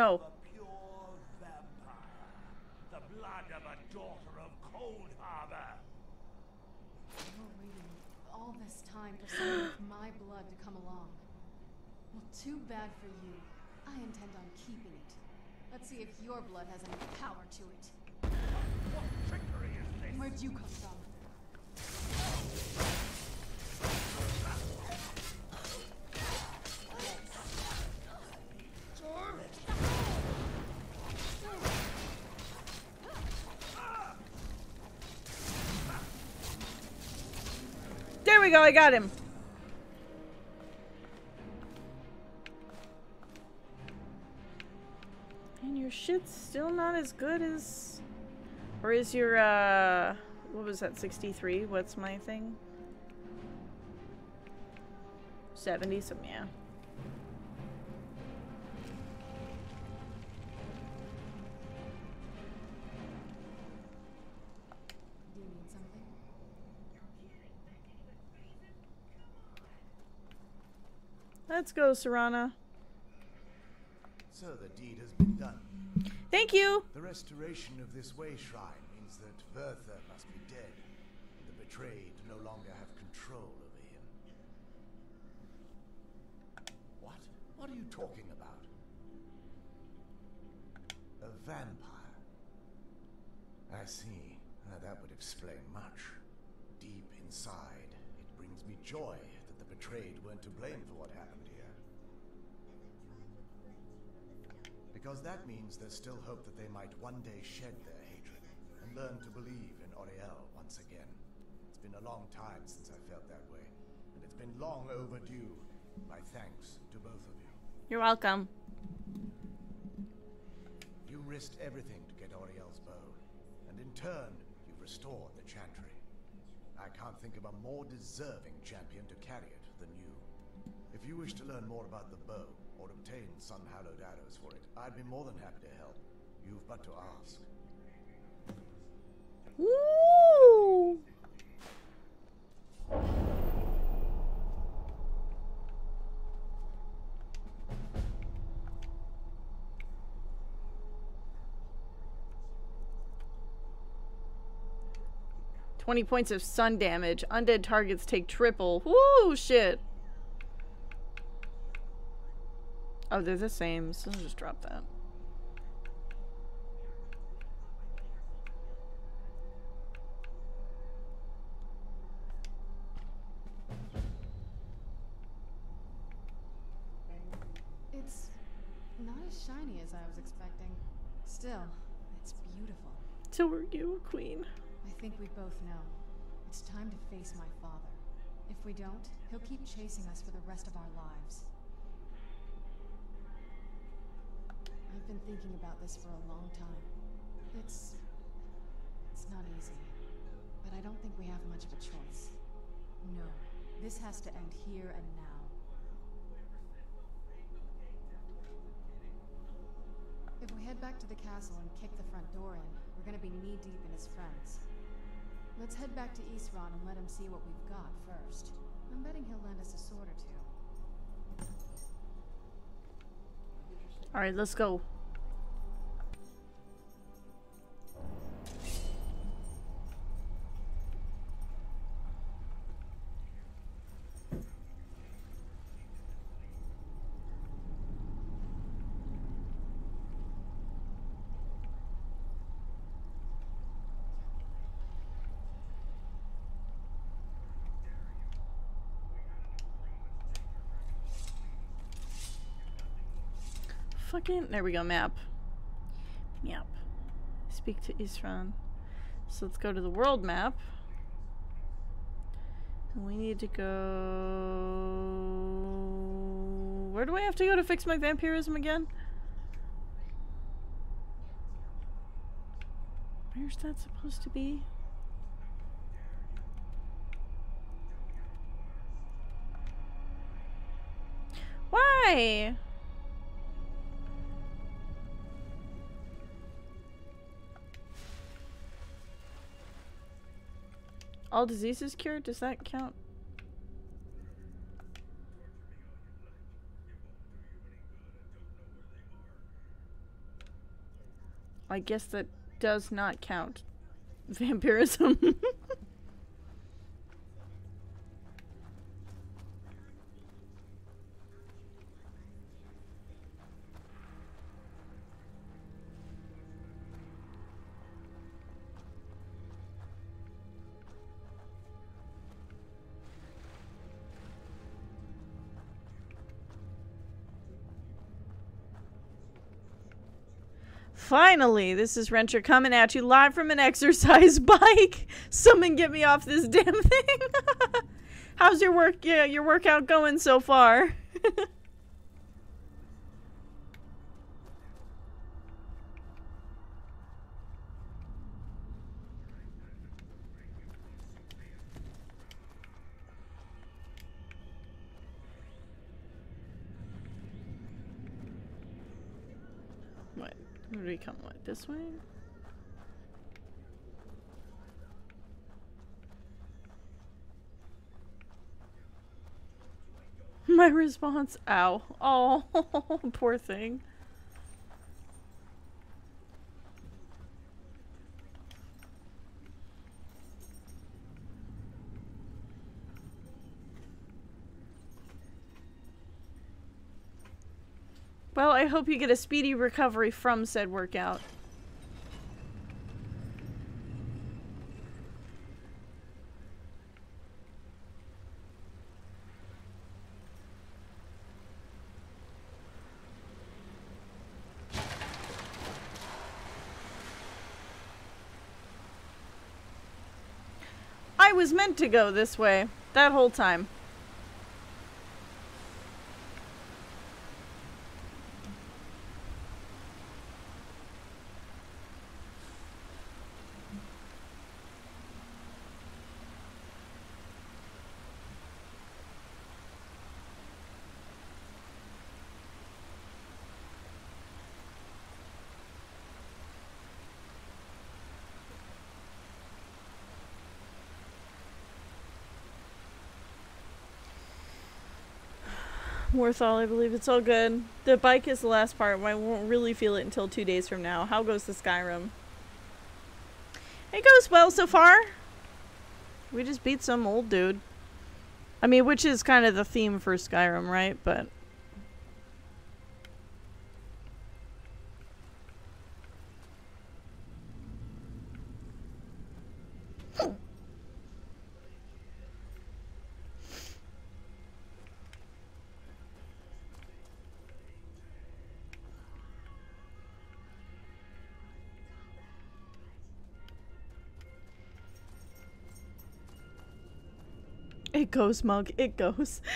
No. all this time for some of my blood to come along. Well, too bad for you. I intend on keeping it. Let's see if your blood has any power to it. What trickery is this? Where'd you come from? go, I got him. And your shit's still not as good as... Or is your, uh... What was that, 63? What's my thing? 70-some, yeah. Let's go, Serana. So the deed has been done. Thank you. The restoration of this way shrine means that Vyrthur must be dead, and the betrayed no longer have control over him. What? What are you talking about? A vampire. I see. Ah, that would explain much. Deep inside, it brings me joy betrayed weren't to blame for what happened here. Because that means there's still hope that they might one day shed their hatred and learn to believe in Auriel once again. It's been a long time since I felt that way, and it's been long overdue. My thanks to both of you. You're welcome. You risked everything to get Auriel's bow, and in turn, you've restored the Chantry. I can't think of a more deserving champion to carry it than you. If you wish to learn more about the bow, or obtain sun-hallowed arrows for it, I'd be more than happy to help. You've but to ask. Woo! Twenty points of sun damage. Undead targets take triple. Woo! Shit. Oh, they're the same, so I'll just drop that. It's not as shiny as I was expecting. Still, it's beautiful. So are you, Queen. I think we both know. It's time to face my father. If we don't, he'll keep chasing us for the rest of our lives. I've been thinking about this for a long time. It's. It's not easy. But I don't think we have much of a choice. No. This has to end here and now. If we head back to the castle and kick the front door in, we're gonna be knee-deep in his friends. Let's head back to Isran and let him see what we've got first. I'm betting he'll lend us a sword or two. Alright, let's go. Fucking there we go, map. Map. Speak to Isran. So let's go to the world map. And we need to go Where do I have to go to fix my vampirism again? Where's that supposed to be? Why? All diseases cured? Does that count? I guess that does not count. (laughs) Vampirism. (laughs) Finally, this is Renter coming at you live from an (laughs) exercise bike. Someone get me off this damn thing. (laughs) How's your work? Yeah, your workout going so far? (laughs) what? Where do we come? What? This way? (laughs) My response, ow. Oh, (laughs) poor thing. Well, I hope you get a speedy recovery from said workout. Was meant to go this way that whole time. Warthal, I believe it's all good. The bike is the last part. I won't really feel it until two days from now. How goes the Skyrim? It goes well so far. We just beat some old dude. I mean, which is kind of the theme for Skyrim, right? But Goes, Mug. It goes. (laughs)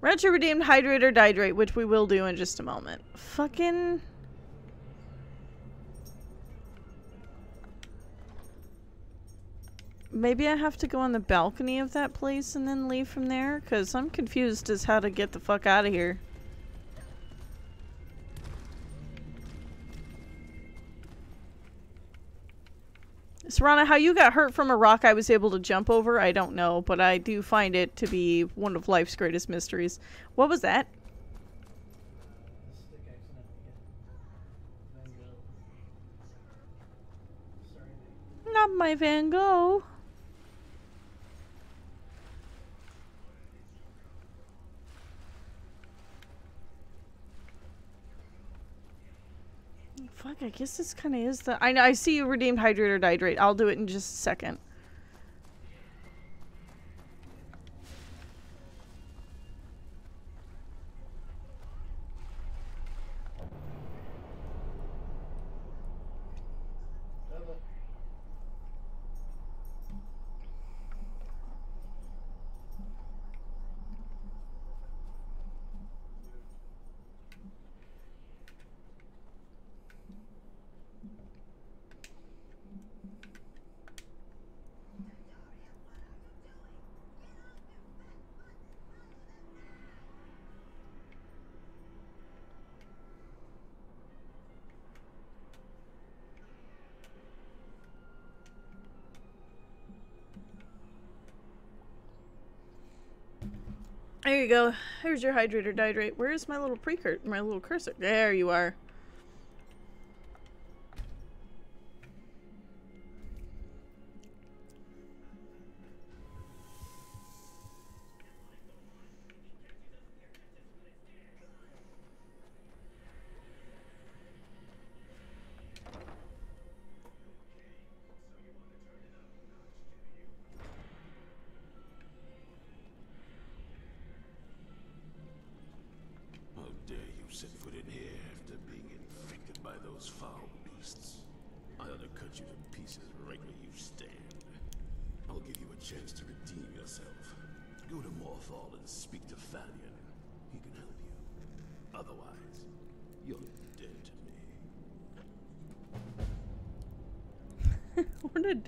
Retro redeemed hydrate or dihydrate, which we will do in just a moment. Fucking. Maybe I have to go on the balcony of that place and then leave from there? Because I'm confused as how to get the fuck out of here. Serana, how you got hurt from a rock I was able to jump over, I don't know, but I do find it to be one of life's greatest mysteries. What was that? Not my Van Gogh. Fuck, I guess this kind of is the. I know. I see you redeemed hydrate or dihydrate. I'll do it in just a second. Go. Here's your hydrator dihydrate. Where's my little precur? My little cursor. There you are.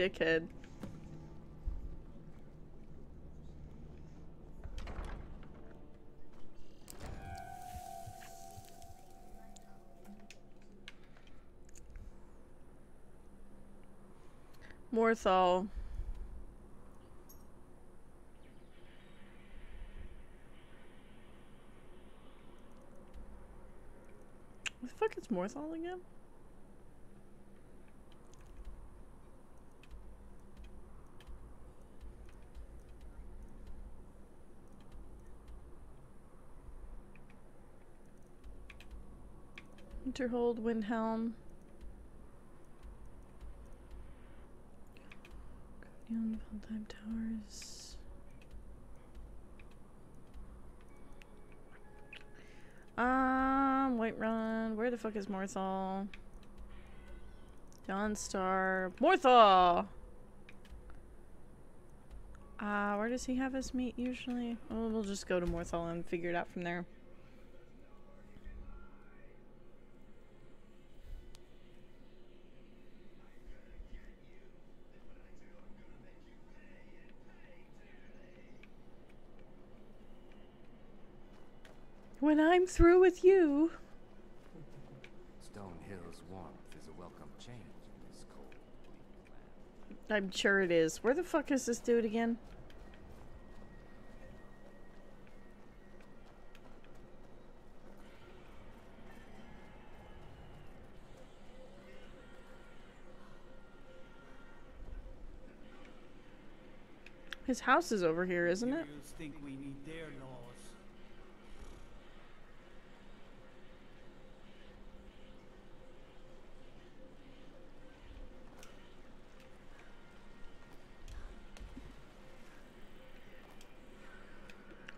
dickhead. Morthal. What the fuck is Morthal again? Winterhold, Windhelm. Valtheim Towers. Um, Whiterun. Where the fuck is Morthal? Dawnstar. Morthal! Uh, where does he have his meet usually? Oh, we'll just go to Morthal and figure it out from there. When I'm through with you. Stone Hill's warmth is a welcome change in this cold, bleak land. I'm sure it is. Where the fuck is this dude again? His house is over here, isn't it? Imperials think we need their laws.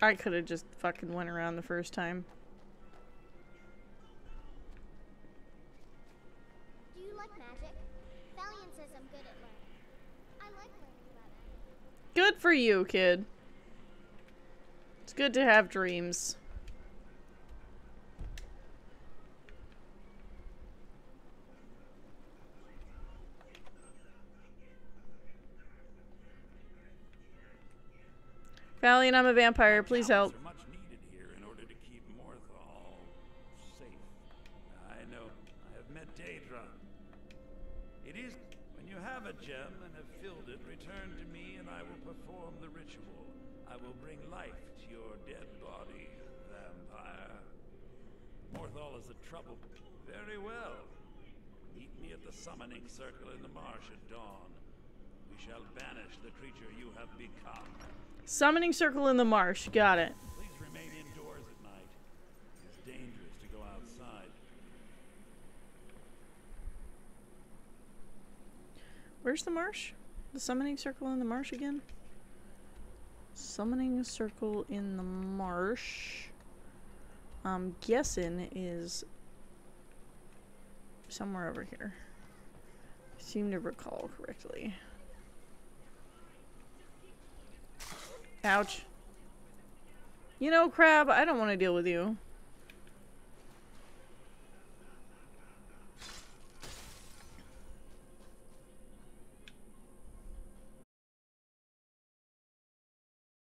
I could have just fucking went around the first time. Do you like magic? Falion says I'm good at learning. I like learning about it. Good for you, kid. It's good to have dreams. Falion, I'm a vampire. Please help. It is when you have a gem and have filled it, return to me and I will perform the ritual. I will bring life to your dead body, vampire. Is a trouble. Very well. Meet me at the summoning circle in the marsh at dawn. We shall banish the creature you have become. Summoning circle in the marsh. Got it. Please remain indoors at night. It's dangerous to go outside. Where's the marsh? The summoning circle in the marsh again? Summoning circle in the marsh. I'm guessing is somewhere over here. I seem to recall correctly. Ouch. You know, Crab, I don't want to deal with you.